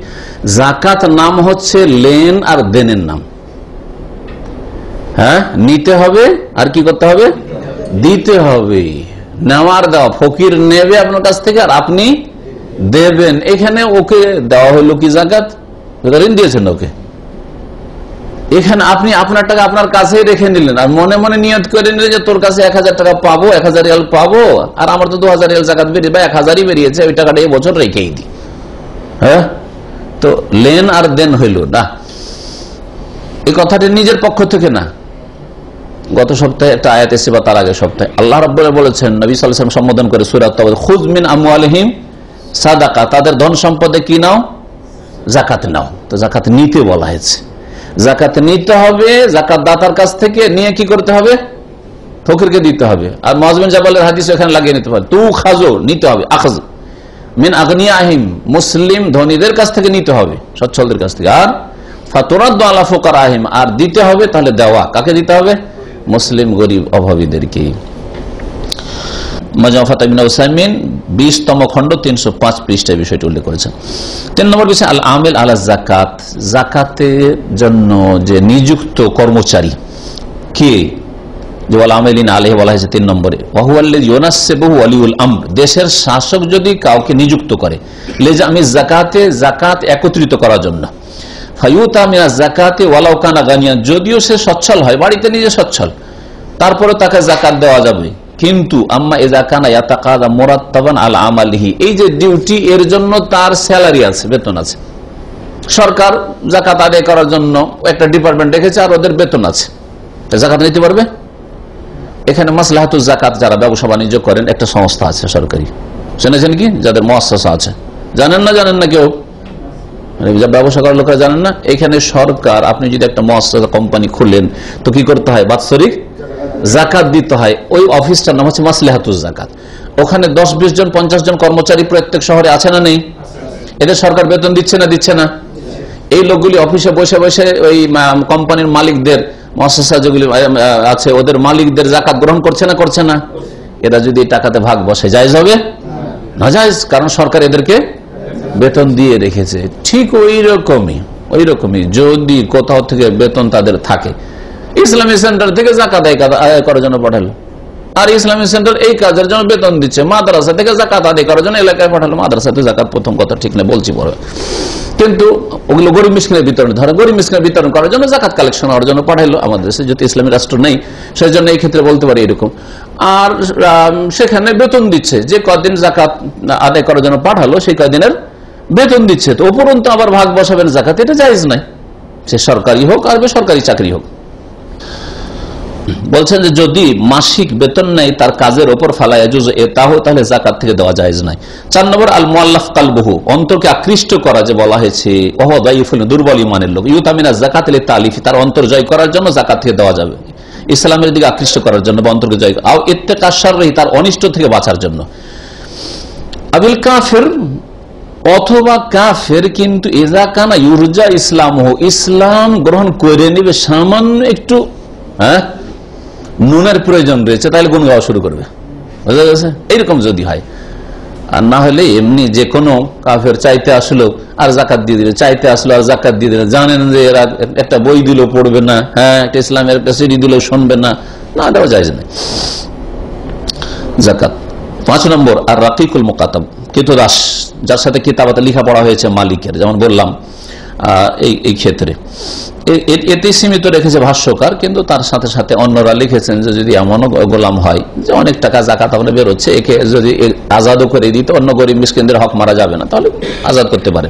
জাকাত নাম হচ্ছে লেন আর দেনের নাম। হ্যাঁ? নিতে হবে? আর কি করতে হবে? দিতে হবে। নেওয়ার দেওয়া ফকির নেবে আপনার কাছ থেকে আর আপনি দেবেন। এখানে ওকে দেওয়া হলো কি জাকাত? ঋণ দিয়েছেন ওকে। এখানে আপনি আপনার টাকা আপনার কাছেই রেখে নিলেন। আর মনে মনে নিয়ত করে নিলেন যে তোর কাছে এক হাজার টাকা পাবো, এক হাজার রিয়াল পাবো, আর আমার তো দু হাজার রিয়াল জাকাত বেরিয়ে বা এক হাজারই বেরিয়েছে, ওই টাকাটা এই বছর রেখেই দিই। হ্যাঁ? তো লেন আর দেন হইল না। এই কথাটি নিজের পক্ষ থেকে না। গত সপ্তাহে একটা আয়াত এসে বা তার আগের সপ্তাহে। আল্লাহ রব্বুল্লাহ বলেছেন, নবী সাল্লাম সম্বোধন করে সুরাত খুজমিন আমু আলহিম সাদাকা তাদের ধন সম্পদে কি নাও? জাকাত নাও। তো জাকাত নিতে বলা হয়েছে। জাকাত নিতে হবে জাকাত দাতার কাছ থেকে নিয়ে কি করতে হবে? ফকিরকে দিতে হবে। আর মজমিন জাবালের হাদিস এখানে লাগিয়ে নিতে পারে। তু খাজো, নিতে হবে, আখাজ। মিন আগনিয়া আহিম মুসলিম ধনীদের কাছ থেকে নিতে হবে, সচ্ছলদের কাছ থেকে। আর ফাতরাদ্দ আলা ফোকার আহিম আর দিতে হবে তাহলে দেওয়া। কাকে দিতে হবে? মুসলিম গরিব অভাবীদেরকে। তিন দেশের শাসক যদি কাউকে নিযুক্ত করে, লেজা, আমি জাকাতে জাকাত একত্রিত করার জন্য। ফাইউতামিনা জাকাতে ওয়ালাউকানা গানিয়া যদিও সে সচ্ছল হয়, বাড়িতে নিজে সচ্ছল। তারপরে তাকে জাকাত দেওয়া যাবে। কিন্তু আম্মা এজাকানা ইয়াতাকাদা মোরাত্তাবান আল আমালিহি। এই যে ডিউটি, এর জন্য তার স্যালারি আছে, বেতন আছে। সরকার জাকাত আদায় করার জন্য একটা ডিপার্টমেন্ট রেখেছে আর ওদের বেতন আছে। জাকাত নিতে পারবে? এখানে মাসলাহাতুল জাকাত যারা ব্যবসা বাণিজ্য করেন, একটা সংস্থা আছে সরকারি। শুনেছেন কি? যাদের মহাশা আছে। জানেন না জানেন না কেউ? ব্যবসা করার লোকেরা জানেন না, এখানে সরকার, আপনি যদি একটা মহাশা কোম্পানি খুললেন, তো কি করতে হয়? বাৎসরিক জাকাত দিতে হয়। ওই অফিসটার নাম হচ্ছে মাসলেহাতুল জাকাত। ওখানে দশ, বিশ জন, পঞ্চাশ জন কর্মচারী প্রত্যেক শহরে আছে না নেই? এদের সরকার বেতন দিচ্ছে না দিচ্ছে না? এই লোকগুলি অফিসে বসে বসে ওই কোম্পানির মালিকদের মহাশা যেগুলি আছে, ওদের মালিকদের জাকাত গ্রহণ করছে না করছে না? এরা যদি টাকাতে ভাগ বসে যায় হবে? না যায় কারণ সরকার এদেরকে বেতন দিয়ে রেখেছে। ঠিক ওই রকমই ওই রকমই যদি কোথাও থেকে বেতন তাদের থাকে। ইসলামী সেন্টার থেকে জাকাত আদায় করার জন্য পাঠালো। আর ইসলামী সেন্টার এই কাজের জন্য বেতন দিচ্ছে। মাদ্রাসা থেকে জাকাত আদায় করার জন্য এলাকায় পাঠালো। মাদ্রাসাতে জাকাত প্রথম কথা ঠিক না বলছি বড়। কিন্তু ওগুলো গরিব মিসকিনের বিতরণ, ধরে গরিব মিসকিনের বিতরণ করার জন্য জাকাত কালেকশন হওয়ার জন্য পাঠাইলো আমাদের দেশে যদি ইসলামী রাষ্ট্র নেই সেই জন্য এই ক্ষেত্রে বলতে পারি এরকম। আর সেখানে বেতন দিচ্ছে। যে কদিন জাকাত আদায় করার জন্য পাঠালো, সেই কদিনের বেতন দিচ্ছে তো, উপরন্ত আবার ভাগ বসাবেন জাকাত, এটা জায়জ নাই সে সরকারি হোক আর বেসরকারি চাকরি হোক। বলছেন যে যদি মাসিক বেতন নেই তার কাজের ওপর ফালায় তাহলে তাহলে জাকাত থেকে দেওয়া যায় নাই চার নম্বর আল মোয়াল্লাফ কালবহু, অন্তরকে আকৃষ্ট করা যে বলা হয়েছে দুর্বল ইমানের লোক। ইউতামিনা জাকাত তালিফি, তার অন্তর জয় করার জন্য জাকাত থেকে দেওয়া যাবে। ইসলামের দিকে আকৃষ্ট করার জন্য বা অন্তরকে জয় আও এতে কাশার রহি তার অনিষ্ট থেকে বাঁচার জন্য। আবিল কাফের অথবা কাফের কিন্তু এজা কানা ইউরজা ইসলাম ইসলাম গ্রহণ করে নিবে সামান্য একটু হ্যাঁ? নুনের প্রয়োজন রয়েছে তাহলে গুণ গাওয়া শুরু করবে। বুঝা গেছে? এইরকম যদি হয়। আর না হলে এমনি যে কোনো কাফের চাইতে আসলো, আর জাকাত দিয়ে দিলে, চাইতে আসলো, আর জাকাত দিয়ে দিলে, জানেন যে এরা একটা বই দিল, পড়বে না হ্যাঁ? একটা ইসলামের একটা সিডি দিলেও শুনবে না। না, দেওয়া যায় না। জাকাত পাঁচ নম্বর, আর রাকিকুল মোকাতাব দাস যার সাথে কিতাবাতে লিখা পড়া হয়েছে মালিকের, যেমন বললাম এই এই ক্ষেত্রে। এতে সীমিত রেখেছে ভাষ্যকার, কিন্তু তার সাথে সাথে অন্যরা লিখেছেন যে যদি এমনও গোলাম হয় যে অনেক টাকা জাকাত তাহলে বেরোচ্ছে, একে যদি আজাদও করে দিতে, অন্য গরিব মিসকেন্দ্রের হক মারা যাবে না, তাহলে আজাদ করতে পারে।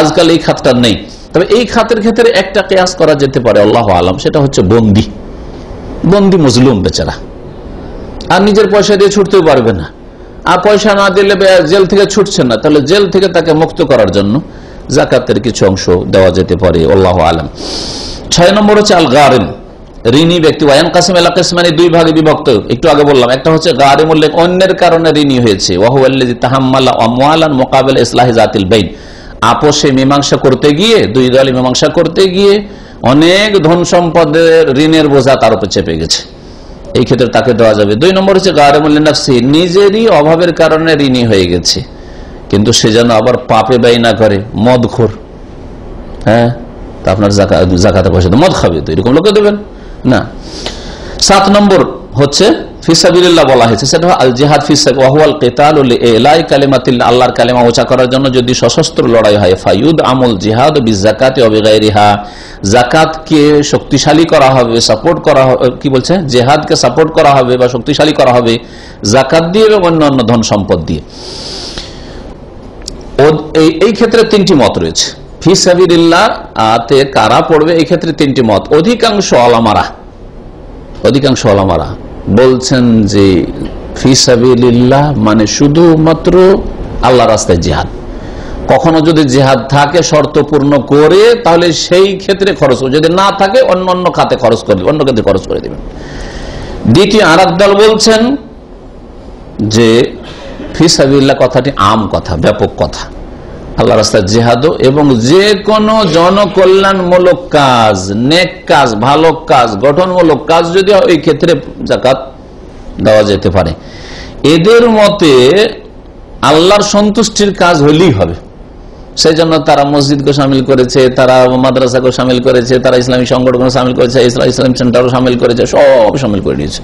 আজকাল এই খাতটা নেই। তবে এই খাতের ক্ষেত্রে একটা কেয়াস করা যেতে পারে, আল্লাহ আলম, সেটা হচ্ছে বন্দি। বন্দি মজলুম বেচারা। আর নিজের পয়সা দিয়ে ছুটতেও পারবে না। পয়সা না দিলে জেল থেকে ছুটছে না। তাহলে জেল থেকে তাকে মুক্ত করার জন্য জাকাতের কিছু অংশ দেওয়া যেতে পারে, আল্লাহ আলম। ছয় নম্বর হচ্ছে আল গারেম ঋণী ব্যক্তি ওয়ান কাসিম কাসমানি দুই ভাগে বিভক্ত। একটু আগে বললাম, একটা হচ্ছে গারে উল্লেখ, অন্যের কারণে ঋণী হয়েছে। ওয়াহুয়াল্লাজি তাহাম্মাল্লা আমওয়ালান মোকাবেল ইসলাহি জাতিল বাইন। আপোষে মীমাংসা করতে গিয়ে, দুই দলে মীমাংসা করতে গিয়ে অনেক ধন সম্পদের ঋণের বোঝা তার উপর চেপে গেছে। এই ক্ষেত্রে তাকে দেওয়া যাবে। দুই নম্বর হচ্ছে গারে নাফসি নিজেরই অভাবের কারণে ঋণী হয়ে গেছে। কিন্তু সে যেন আবার পাপে ব্যয় না করে মদ খোর হ্যাঁ? তা আপনার জাকাতে পয়সা মদ খাবে তো, এরকম লোকে দেবেন। না। সাত নম্বর হচ্ছে ফিসাবিল্লাহ বলা হয়েছে, সেটা আল জেহাদ ফিসাব ওয়াহুয়াল কেতাল এলাই কালেমাতিল্লা আল্লাহর কালেমা ওচা করার জন্য যদি সশস্ত্র লড়াই হয়, ফায়ুদ আমল জিহাদ বিজাকাতে অবেগাইরিহা জাকাতকে শক্তিশালী করা হবে, সাপোর্ট করা কি বলছে? জেহাদকে সাপোর্ট করা হবে বা শক্তিশালী করা হবে জাকাত দিয়ে এবং অন্যান্য ধন সম্পদ দিয়ে। এই ক্ষেত্রে তিনটি মত রয়েছে। ফিসাবিল্লাহ তে কারা পড়বে, এই ক্ষেত্রে তিনটি মত। অধিকাংশ আলামারা অধিকাংশ আলামারা বলছেন যে ফিসাবিল্লাহ মানে শুধুমাত্র আল্লাহ রাস্তায় জিহাদ। কখনো যদি জেহাদ থাকে, শর্ত পূর্ণ করে, তাহলে সেই ক্ষেত্রে খরচ যদি না থাকে, অন্য অন্য খাতে খরচ করে অন্য ক্ষেত্রে খরচ করে দেবেন। দ্বিতীয় আর দল বলছেন যে ফিসাবিল্লা কথাটি আম কথা, ব্যাপক কথা। আল্লাহ রাস্তায় জেহাদও এবং যে কোনো জনকল্যাণমূলক কাজ, নেক কাজ, ভালো কাজ, গঠনমূলক কাজ যদি ওই ক্ষেত্রে জাকাত দেওয়া যেতে পারে। এদের মতে আল্লাহর সন্তুষ্টির কাজ হলেই হবে। সেই জন্য তারা মসজিদকে সামিল করেছে, তারা মাদ্রাসাকে সামিল করেছে, তারা ইসলামী সংগঠন সামিল করেছে, ইসলাম সেন্টারও সামিল করেছে, সব সামিল করে নিয়েছে।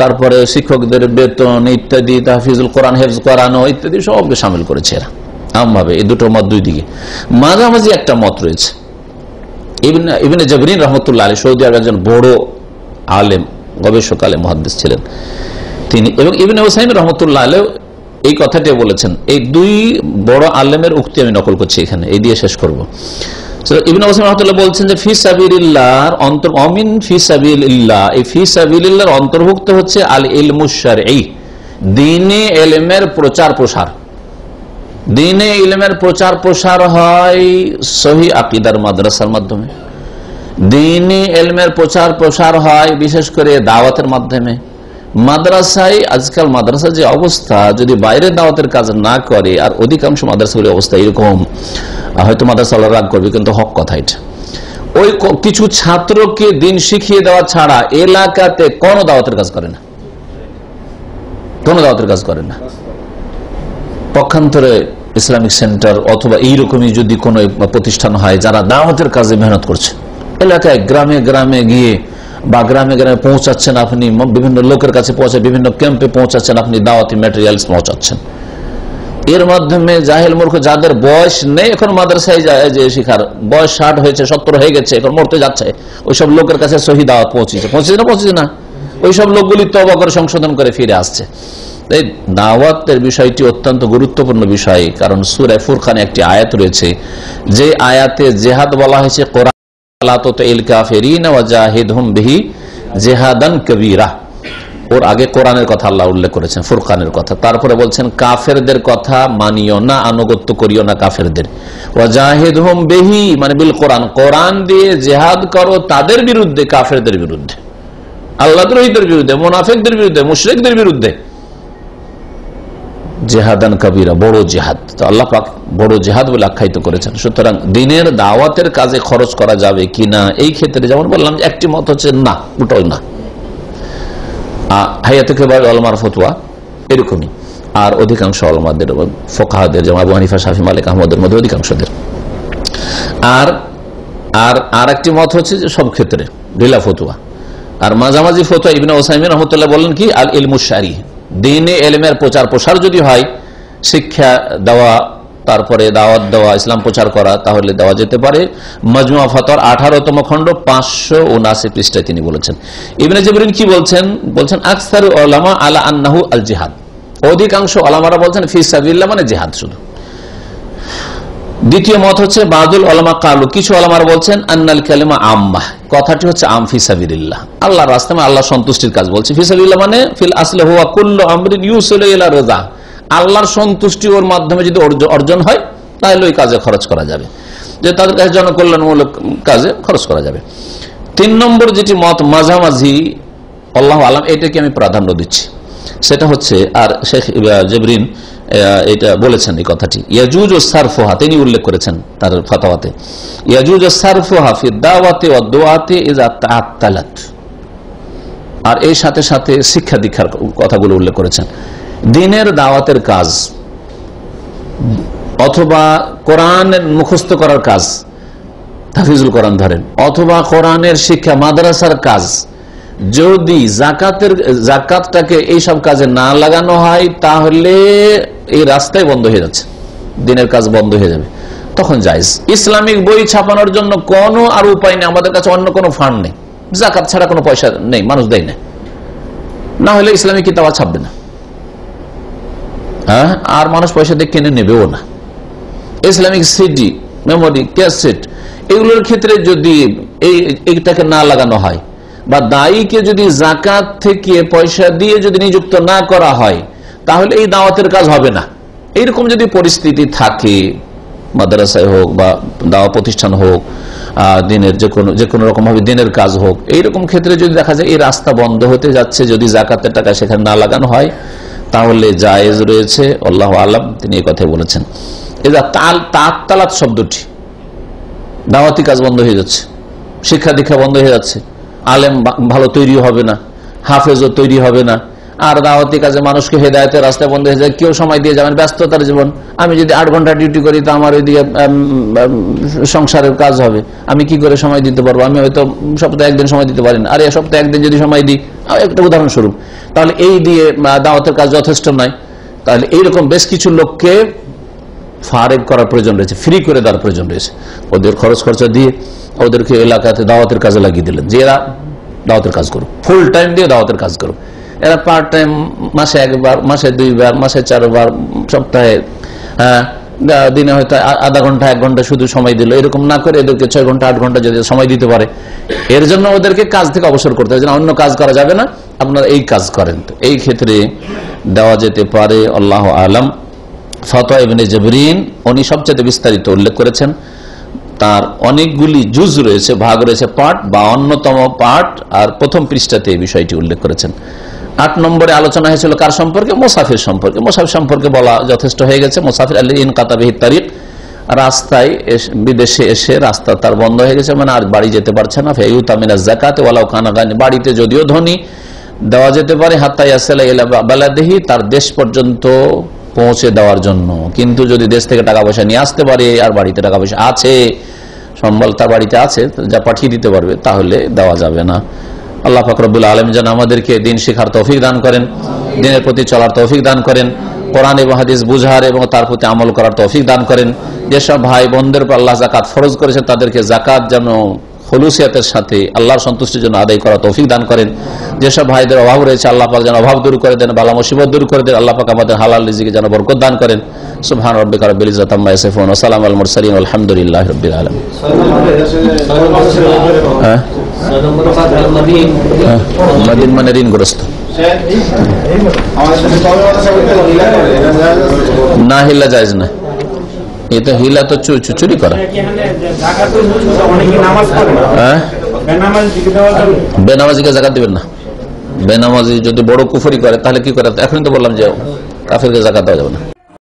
তারপরে শিক্ষকদের বেতন ইত্যাদি, তাহফিজুল কোরআন হেফজ করানো ইত্যাদি সবকে সামিল করেছে এরা। আমভাবে এই দুটো মত দুই দিকে। মাঝামাঝি একটা মত রয়েছে। ইবিনে জবরিন রহমতুল্লাহ আলী সৌদি আরব একজন বড় আলেম, গবেষক আলেম মহাদ্দেশ ছিলেন। তিনি এবং ইবিন ওসাইম রহমতুল্লাহ আলেও এই কথাটি বলেছেন, এই দুই বড় আলেমের উক্তি আমি নকল করছি এখানে, এই দিয়ে শেষ করব। অন্তর্ভুক্ত হচ্ছে আল ইলমুসার এই দিনে এলেমের প্রচার প্রসার দিনে ইলমের প্রচার প্রসার হয় সহি আকিদার মাদ্রাসার মাধ্যমে। দিনে এলমের প্রচার প্রসার হয় বিশেষ করে দাওয়াতের মাধ্যমে। মাদ্রাসায় আজকাল মাদ্রাসার যে অবস্থা, যদি বাইরে দাওয়াতের কাজ না করে, আর অধিকাংশ মাদ্রাসাগুলির অবস্থা এরকম হয়তো মাদ্রাসা রাগ করবে, কিন্তু হক কথা এটা। ওই কিছু ছাত্রকে দিন শিখিয়ে দেওয়া ছাড়া এলাকাতে কোনো দাওয়াতের কাজ করে না। কোনো দাওয়াতের কাজ করে না। পক্ষান্তরে ইসলামিক সেন্টার অথবা এইরকমই যদি কোনো প্রতিষ্ঠান হয়, যারা দাওয়াতের কাজে মেহনত করছে। এলাকায় গ্রামে গ্রামে গিয়ে বা গ্রামে গ্রামে পৌঁছাচ্ছেন আপনি, বিভিন্ন লোকের কাছে পৌঁছে, বিভিন্ন ক্যাম্পে পৌঁছাচ্ছেন, আপনি দাওয়াতি ম্যাটেরিয়ালস পৌঁছাচ্ছেন। এর মাধ্যমে জাহেল মূর্খ, যাদের বয়স নেই, এখন মাদ্রাসায় যায়, যে শিখার, বয়স ষাট হয়েছে, সত্তর হয়ে গেছে, এখন মরতে যাচ্ছে, ওইসব লোকের কাছে সহি দাওয়াত পৌঁছেছে পৌঁছেছে না পৌঁছেছে না? ওইসব লোকগুলি তবা করে সংশোধন করে ফিরে আসছে। তাই দাওয়াতের বিষয়টি অত্যন্ত গুরুত্বপূর্ণ বিষয়, কারণ সুরায় ফুরখানে একটি আয়াত রয়েছে, যে আয়াতে জেহাদ বলা হয়েছে, কোরআন ওর আগে কোরআনের কথা আল্লাহ উল্লেখ করেছেন কথা। তারপরে বলছেন কথা মানিও না, আনুগত্য না বেহি মানে বিল কোরআন। কোরআন দিয়ে জেহাদ করো তাদের বিরুদ্ধে, কাফেরদের বিরুদ্ধে। আল্লাহ বিরুদ্ধে, মোনাফেকদের বিরুদ্ধে, মুশরেকদের বিরুদ্ধে। জেহাদান কবিরা, বড় জেহাদ। তো আল্লাহ পাক বড় জেহাদ বলে আখ্যায়িত করেছেন। সুতরাং দিনের দাওয়াতের কাজে খরচ করা যাবে কি না, এই ক্ষেত্রে যেমন বললাম একটি মত হচ্ছে না ওটাই না। আলমার ফতুয়া, এরকমই। আর অধিকাংশ আলমাদের ফোকাহাদের, যেমন আবু হানিফা, শাফি, মালিক, আহমদের মধ্যে অধিকাংশদের। আর আর আর একটি মত হচ্ছে যে সব ক্ষেত্রে ফতুয়া। আর মাঝামাঝি ফতুয়া ইবিন ওসাইমিন রহমতুল্লাহ বললেন কি আল ইলমুসারি দিনে এলেমের প্রচার প্রসার যদি হয়, শিক্ষা দেওয়া, তারপরে দাওয়াত দেওয়া, ইসলাম প্রচার করা, তাহলে দেওয়া যেতে পারে। মজমুয়া ফতর আঠারোতম খণ্ড পাঁচশো উনাশি পৃষ্ঠায় তিনি বলেছেন। ইবনে জবরিন কি বলছেন? বলছেন, আকসার আলামা আলা আন্নাহু আল জিহাদ। অধিকাংশ আলামারা বলছেন ফিসাবিল্লা মানে জেহাদ শুধু। দ্বিতীয় মত হচ্ছে বাদুল আলমা কালু। কিছু আলমার বলছেন, আন্নাল কালিমা আম্মা কথাটি হচ্ছে, আম ফিসাবিল্লাহ আল্লাহ রাস্তা আল্লাহ সন্তুষ্টির কাজ বলছে। ফিসাবিল্লাহ মানে ফিল আসলে হুয়া কুল্ল আমরিন ইউসুল্লাহ রাজা। আল্লাহর সন্তুষ্টি ওর মাধ্যমে যদি অর্জন হয়, তাহলে ওই কাজে খরচ করা যাবে। যে তাদের কাছে জনকল্যাণমূলক কাজে খরচ করা যাবে। তিন নম্বর যেটি মত, মাঝামাঝি, আল্লাহ আলাম, এটাকে আমি প্রাধান্য দিচ্ছি। সেটা হচ্ছে, আর শেখ জেবরিন এটা বলেছেন এই কথাটি। ইয়াজুজ ও সারফোহা, তিনি উল্লেখ করেছেন তার ফতাওয়াতে ইয়াজুজ ও সারফোহা ফি দাওয়াতে ও দোয়াতে আর এর সাথে সাথে শিক্ষা দীক্ষার কথাগুলো উল্লেখ করেছেন। দিনের দাওয়াতের কাজ, অথবা কোরআনের মুখস্থ করার কাজ হাফিজুল কোরআন ধরেন, অথবা কোরআনের শিক্ষা মাদ্রাসার কাজ যদি জাকাতের, জাকাতটাকে এইসব কাজে না লাগানো হয়, তাহলে এই রাস্তায় বন্ধ হয়ে যাচ্ছে। দিনের কাজ বন্ধ হয়ে যাবে। তখন যাইজ ইসলামিক বই ছাপানোর জন্য কোনো আর উপায় নেই। আমাদের কাছে অন্য কোনো ফান্ড নেই। জাকাত ছাড়া কোনো পয়সা নেই, মানুষ দেয় না। না হলে ইসলামিক কিতাব ছাপবে না। হ্যাঁ? আর মানুষ পয়সা দিয়ে কিনে নেবেও না। ইসলামিক সিডি, মেমোরি, ক্যাসেট, এগুলোর ক্ষেত্রে যদি এইটাকে না লাগানো হয় বা দায়ীকে যদি জাকাত থেকে পয়সা দিয়ে যদি নিযুক্ত না করা হয়, তাহলে এই দাওয়াতের কাজ হবে না। এইরকম যদি পরিস্থিতি থাকে, মাদ্রাসায় হোক বা দাওয়া প্রতিষ্ঠান হোক দিনের যে কোনো যে কোনো রকম ভাবে দিনের কাজ হোক, এইরকম ক্ষেত্রে যদি দেখা যায় এই রাস্তা বন্ধ হতে যাচ্ছে, যদি জাকাতের টাকা সেখানে না লাগানো হয়, তাহলে জায়েজ রয়েছে, আল্লাহ আলম, তিনি এই কথাই বলেছেন। এটা তাল তালাত শব্দটি, দাওয়াতি কাজ বন্ধ হয়ে যাচ্ছে, শিক্ষা দীক্ষা বন্ধ হয়ে যাচ্ছে। আলেম ভালো তৈরি হবে না, হাফেজও তৈরি হবে না। আর দাওয়াতি কাজে মানুষকে হেদায়তের রাস্তায় বন্ধ হয়ে যায়। কেউ সময় দিয়ে যাবেন, ব্যস্ততার জীবন। আমি যদি আট ঘণ্টা ডিউটি করি, তো আমার ওইদিকে সংসারের কাজ হবে। আমি কি করে সময় দিতে পারব? আমি হয়তো সপ্তাহে একদিন সময় দিতে পারি না। আর এই সপ্তাহে একদিন যদি সময় দিই একটা উদাহরণস্বরূপ। তাহলে এই দিয়ে দাওয়াতের কাজ যথেষ্ট নয়। তাহলে এইরকম বেশ কিছু লোককে ফারেক করার প্রয়োজন রয়েছে ফ্রি করে দেওয়ার প্রয়োজন রয়েছে। ওদের খরচ খরচা দিয়ে ওদেরকে এলাকাতে দাওয়াতের কাজে লাগিয়ে দিলেন। যে এরা দাওয়াতের কাজ করুক। ফুল টাইম দিয়ে দাওয়াতের কাজ করুক। এরা পার্ট টাইম মাসে একবার, মাসে দুইবার, মাসে চারবার, সপ্তাহে হ্যাঁ দিনে হয়তো আধা ঘণ্টা, এক ঘণ্টা শুধু সময় দিল। এরকম না করে এদেরকে ছয় ঘণ্টা, আট ঘণ্টা যদি সময় দিতে পারে। এর জন্য ওদেরকে কাজ থেকে অবসর করতে হবে। অন্য কাজ করা যাবে না। আপনারা এই কাজ করেন। এই ক্ষেত্রে দেওয়া যেতে পারে, আল্লাহ আলম। ফতোয়া ইবনে জবরিন, উনি সবচেয়ে বিস্তারিত উল্লেখ করেছেন। তার অনেকগুলি জুজ রয়েছে, ভাগ রয়েছে পাঠ বা অন্যতম পাঠ আর প্রথম পৃষ্ঠাতে এই বিষয়টি উল্লেখ করেছেন। আট নম্বরে আলোচনা হয়েছিল কার সম্পর্কে? মোসাফির সম্পর্কে। মোসাফির সম্পর্কে বলা যথেষ্ট হয়ে গেছে। মোসাফির আলী ইন কাতাবিহি তারিখ রাস্তায় বিদেশে এসে রাস্তা তার বন্ধ হয়ে গেছে মানে আর বাড়ি যেতে পারছে না। ফেউ তামিনা জাকাতে ওয়ালাউ কানাগানি বাড়িতে যদিও ধনী, দেওয়া যেতে পারে হাত্তাই আসলে বালাদেহি, তার দেশ পর্যন্ত পৌঁছে দেওয়ার জন্য। কিন্তু যদি দেশ থেকে টাকা পয়সা নিয়ে আসতে পারে, আর বাড়িতে টাকা পয়সা আছে, সম্বল তার বাড়িতে আছে যা পাঠিয়ে দিতে পারবে, তাহলে দেওয়া যাবে না। আল্লাহ ফাকরবুল আলম যেন আমাদেরকে দিন শেখার তৌফিক দান করেন, দিনের প্রতি চলার তৌফিক দান করেন, কোরআন এবং হাদিস বুঝার এবং তার প্রতি আমল করার তৌফিক দান করেন। যেসব ভাই বোনদের উপর আল্লাহ জাকাত ফরজ করেছেন তাদেরকে জাকাত যেন খলুসিয়াতের সাথে আল্লাহর সন্তুষ্টির জন্য আদায় করা তৌফিক দান করেন। যেসব ভাইদের অভাব রয়েছে আল্লাহ পাক যেন অভাব দূর করে দেন বালা মুসিবত দূর করে দেন আল্লাহ পাক আমাদের হালাল রিজিকে যেন বরকত দান করেন। সুবহান রাব্বিকা রাব্বিল ইজ্জাতি আম্মা ইয়াসিফুন ওয়া সালামু আলাল মুরসালিন আলহামদুলিল্লাহি রাব্বিল আলামিন। হ্যাঁ? হ্যাঁ, মানে ঋণগ্রস্ত। না হিল্লা জায়েজ না। এটা হিলা তো চুরি করা। হ্যাঁ? বেনামাজিকে জাকাত দিবেন না। বেনামাজি যদি বড় কুফরি করে, তাহলে কি করে? এখন তো বললাম যে কাফের কে জাকাত দেওয়া যাবে না।